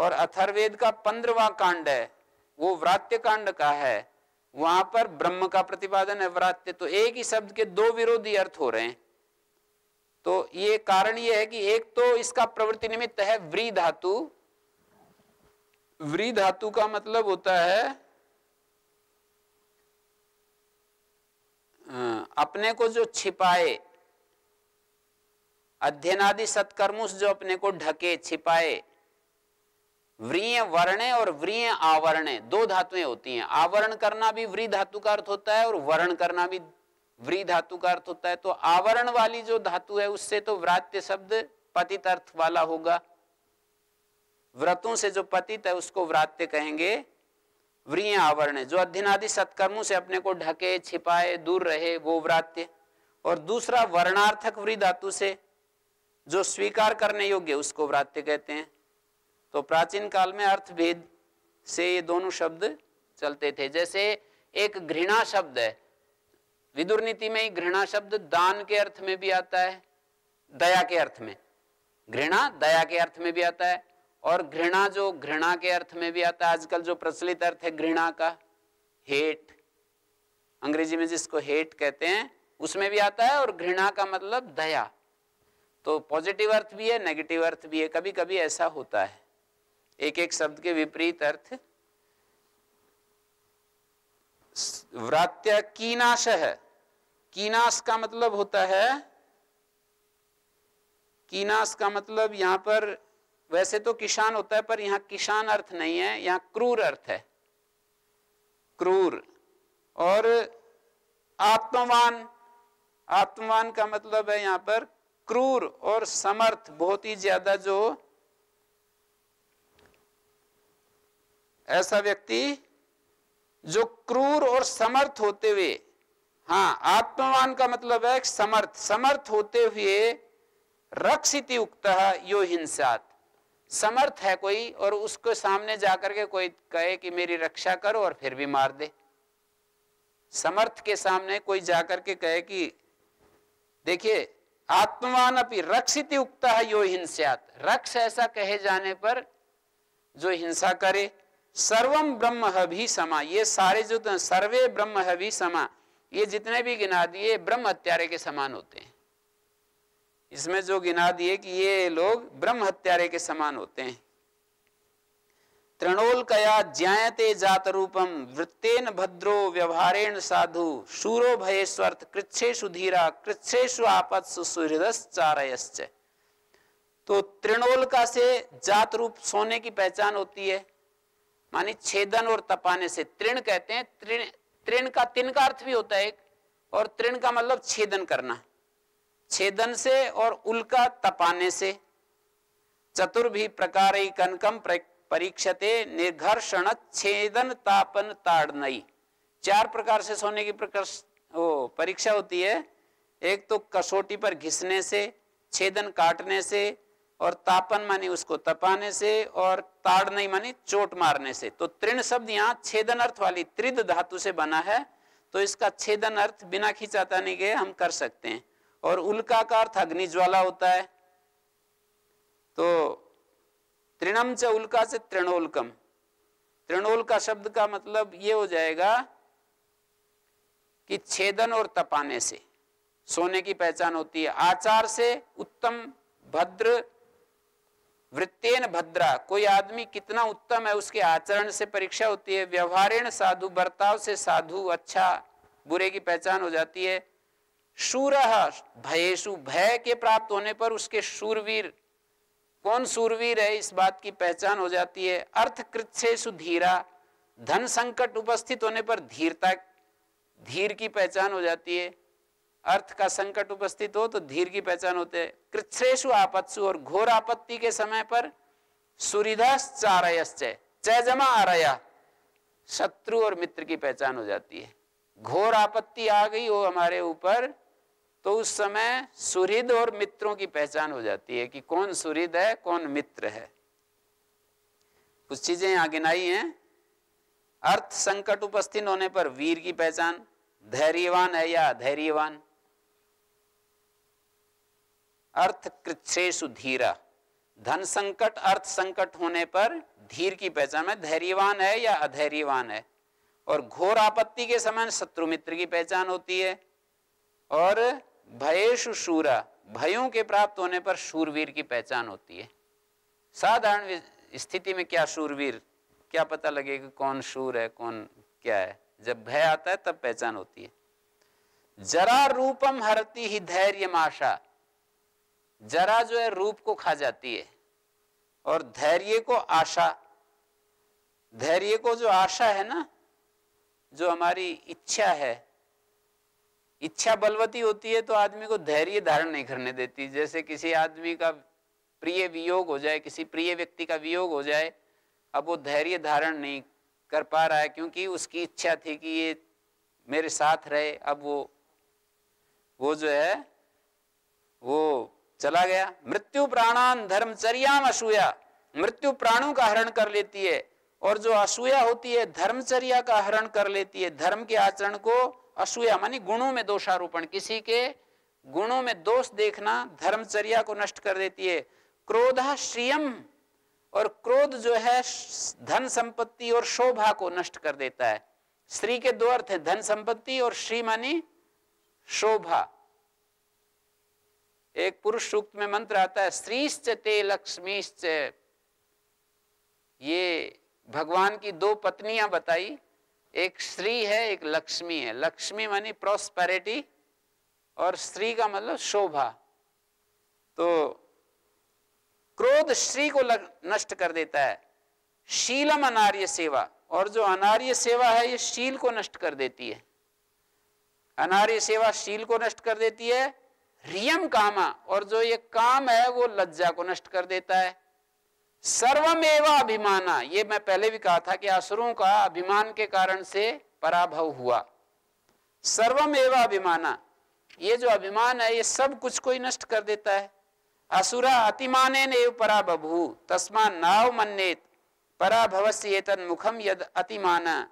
और अथर्वेद का पंद्रवा कांड है, वो व्रात्य कांड का है। वहाँ पर ब्रह्म का प्रतिपादन है व्रात्य तो एक ही शब्द के दो विरोधी अर्थ हो रहे हैं। तो ये कारण ये है कि एक तो इसका प्रवृत्ति निमित्त है व्री धातु। व्री धातु का मतलब होता है अपने को जो छिपाए, अध्ययनादि सत्कर्मुष जो अपने को ढके, छिपाए। व्रीय वर्णे और व्रीय आवरणे, दो धातुएँ होती हैं। आवरण करना भी व्री धातु का अर्थ होता है और वर्ण करना भी व्री धातु का अर्थ होता है। तो आवरण वाली जो धातु है, उससे तो व्रात्य शब्द पतित अर्थ वाला होगा। व्रतों से जो पतित है, उसको व्रात्य कहेंगे व्रीय आवरण। जो अध्ययनादि सत्कर्मों से अपने को ढके, छिपाए, दूर रहे, वो व्रात्य। और दूसरा वर्णार्थक व्री धातु से जो स्वीकार करने योग्य उसको व्रात्य कहते हैं। तो प्राचीन काल में अर्थ भेद से ये दोनों शब्द चलते थे। जैसे एक घृणा शब्द है, विदुर नीति में ही घृणा शब्द दान के अर्थ में भी आता है, दया के अर्थ में। घृणा दया के अर्थ में भी आता है और घृणा जो घृणा के अर्थ में भी आता है। आजकल जो प्रचलित अर्थ है घृणा का, हेट। अंग्रेज़ी में जिसको हेट कहते हैं, उसमें भी आता है और घृणा का मतलब दया। तो पॉजिटिव अर्थ भी है, नेगेटिव अर्थ भी है कभी कभी ऐसा होता है। एक एक शब्द के विपरीत अर्थ, व्रात्य कीनाश। है कीनाश का मतलब होता है, कीनाश का मतलब यहाँ पर, वैसे तो किसान होता है, पर यहाँ किसान अर्थ नहीं है, यहाँ क्रूर अर्थ है। क्रूर। और आत्मवान आत्मवान का मतलब है यहाँ पर क्रूर और समर्थ, बहुत ही ज़्यादा जो ऐसा व्यक्ति जो क्रूर और समर्थ होते हुए हाँ आत्मवान का मतलब है समर्थ समर्थ होते हुए रक्षिति उक्त यो हिंसात। समर्थ है कोई और उसको सामने जाकर के कोई कहे कि मेरी रक्षा करो और फिर भी मार दे। समर्थ के सामने कोई जाकर के कहे कि, देखिए, आत्मवान अपनी रक्षित उक्त है, यो हिंसात। रक्ष ऐसा कहे जाने पर जो हिंसा करे सर्वम ब्रह्म भी समा। ये सारे जो तो सर्वे ब्रह्म भी समा, ये जितने भी गिना दिए ब्रह्म हत्यारे के समान होते हैं। इसमें जो गिना दिए कि ये लोग ब्रह्म हत्यारे के समान होते हैं। तृणोल कया ज्यायते जात रूपम वृत्तेन भद्रो व्यवहारेण साधु, शूरो भयेश्वर्थ कृच्छेशु धीरा कृच्छेशु आपत्सु सुहृदश्चारयश्च। तो त्रिणोलका से जात रूप सोने की पहचान होती है। मानी छेदन और तपाने से तृण कहते हैं, तृण तृण का तिन का अर्थ भी होता है एक, और तृण का मतलब छेदन करना। छेदन से और उल्का तपाने से। चतुर्भि प्रकार कनकम परीक्षते निर्घर्षण छेदन तापन ताड़नई। चार प्रकार से सोने की प्रकाश ओ, परीक्षा होती है। एक तो कसोटी पर घिसने से, छेदन काटने से और तापन मानी उसको तपाने से और ताड़ नहीं मानी चोट मारने से। तो तृण शब्द यहाँ छेदन अर्थ वाली त्रिद धातु से बना है तो इसका छेदन अर्थ बिना खिंचाता नहीं गए, हम कर सकते हैं। और उल्का का अर्थ अग्निज्वाला होता है। तो तृणम च उल्का से तृणोल्कम। तृणोल का शब्द का मतलब ये हो जाएगा कि छेदन और तपाने से। सोने की पहचान होती है। आचार से उत्तम, भद्र वृत्तेन भद्रा, कोई आदमी कितना उत्तम है, उसके आचरण से परीक्षा होती है, व्यवहारेण साधु, बर्ताव से साधु अच्छा बुरे की पहचान हो जाती है। शूर भयेशु भय के प्राप्त होने पर उसके शूरवीर, कौन सूरवीर है, इस बात की पहचान हो जाती है। अर्थ कृत्सेशु धीरा, धन संकट उपस्थित होने पर धीरता, धीर की पहचान हो जाती है। अर्थ का संकट उपस्थित हो तो धीर की पहचान होते हैं। कृत्रेशु आपत्सु और घोर आपत्ति के समय पर सूर्यदास चारयश्चय चय जमा आरया। शत्रु और मित्र की पहचान हो जाती है। घोर आपत्ति आ गई हो हमारे ऊपर तो उस समय सुहृद और मित्रों की पहचान हो जाती है कि कौन सुहृद है, कौन मित्र है। कुछ चीज़ें यहाँ गिनाई हैं। अर्थ संकट उपस्थित होने पर वीर की पहचान, धैर्यवान है या धैर्यवान अर्थ कृच्छेशु धीरा। धन संकट, अर्थ संकट होने पर धीर की पहचान में धैर्यवान है या अधैर्यवान है? और घोर आपत्ति के समय शत्रु मित्र की पहचान होती है। और भयेशु शूरा, भयों के प्राप्त होने पर शूरवीर की पहचान होती है। साधारण स्थिति में क्या शूरवीर? क्या पता लगेगा कौन शूर है, कौन क्या है? जब भय आता है, तब पहचान होती है। जरा रूपम हरती ही धैर्य आशा जरा जो है रूप को खा जाती है और धैर्य को आशा, धैर्य को जो आशा है ना, जो हमारी इच्छा है, इच्छा बलवती होती है तो आदमी को धैर्य धारण नहीं करने देती। जैसे किसी आदमी का प्रिय वियोग हो जाए, किसी प्रिय व्यक्ति का वियोग हो जाए, अब वो धैर्य धारण नहीं कर पा रहा है क्योंकि उसकी इच्छा थी कि ये मेरे साथ रहे। अब वो वो जो है, वो चला गया। मृत्यु प्राणान धर्मचर्याम असूया मृत्यु प्राणों का हरण कर लेती है। और जो असूया होती है, धर्मचर्या का हरण कर लेती है। धर्म के आचरण को असूया मानी गुणों में दोषारोपण। किसी के गुणों में दोष देखना धर्मचर्या को नष्ट कर देती है। क्रोध श्रियम और क्रोध जो है, धन संपत्ति और शोभा को नष्ट कर देता है। स्त्री के दो अर्थ है, धन संपत्ति और श्री, मानी शोभा। एक पुरुष सूक्त में मंत्र आता है स्त्रीश्च ते लक्ष्मीश्च। ये भगवान की दो पत्नियाँ बताई, एक स्त्री है, एक लक्ष्मी है। लक्ष्मी मानी प्रोस्पेरिटी और स्त्री का मतलब शोभा। तो क्रोध स्त्री को नष्ट कर देता है। शीलम अनार्य सेवा। और जो अनार्य सेवा है, ये शील को नष्ट कर देती है। अनार्य सेवा शील को नष्ट कर देती है रियम कामा, और जो ये काम है वो लज्जा को नष्ट कर देता है। सर्वमेव अभिमाना, ये मैं पहले भी कहा था कि असुरों का अभिमान के कारण से पराभव हुआ। सर्वमेव अभिमाना, ये जो अभिमान है, ये सब कुछ को ही नष्ट कर देता है। असुरा अतिमाने पराबभू तस्मा नाव मन्नेत, पराभवस्य तन मुखम यद अतिमाना।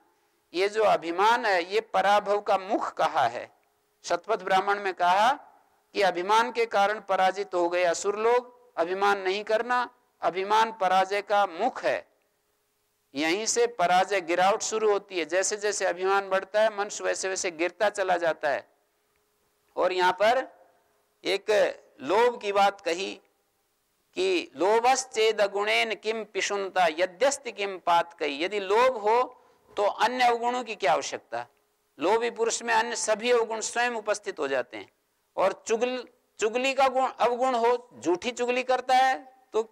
ये जो अभिमान है, ये पराभव का मुख कहा है। शतपथ ब्राह्मण में कहा कि अभिमान के कारण पराजित हो गए असुर लोग। अभिमान नहीं करना, अभिमान पराजय का मुख है। यहीं से पराजय गिरावट शुरू होती है। जैसे जैसे अभिमान बढ़ता है मनुष्य वैसे वैसे गिरता चला जाता है। और यहाँ पर एक लोभ की बात कही कि लोभश्चेद गुणेन किम पिशुनता, यद्यस्त किम पात कही। यदि लोभ हो तो अन्य अवगुणों की क्या आवश्यकता? लोभी पुरुष में अन्य सभी अवगुण स्वयं उपस्थित हो जाते हैं। और चुगल, चुगली का गुण, अवगुण हो, झूठी चुगली करता है तो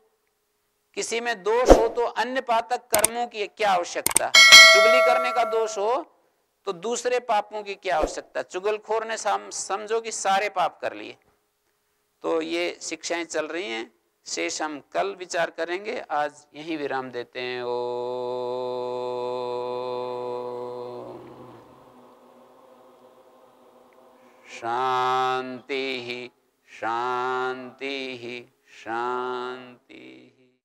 किसी में दोष हो तो अन्य पातक कर्मों की क्या आवश्यकता? चुगली करने का दोष हो तो दूसरे पापों की क्या आवश्यकता? चुगलखोर ने समझो कि सारे पाप कर लिए। तो ये शिक्षाएँ चल रही हैं। शेष हम कल विचार करेंगे। आज यही विराम देते हैं। ओ शांति शांति शांति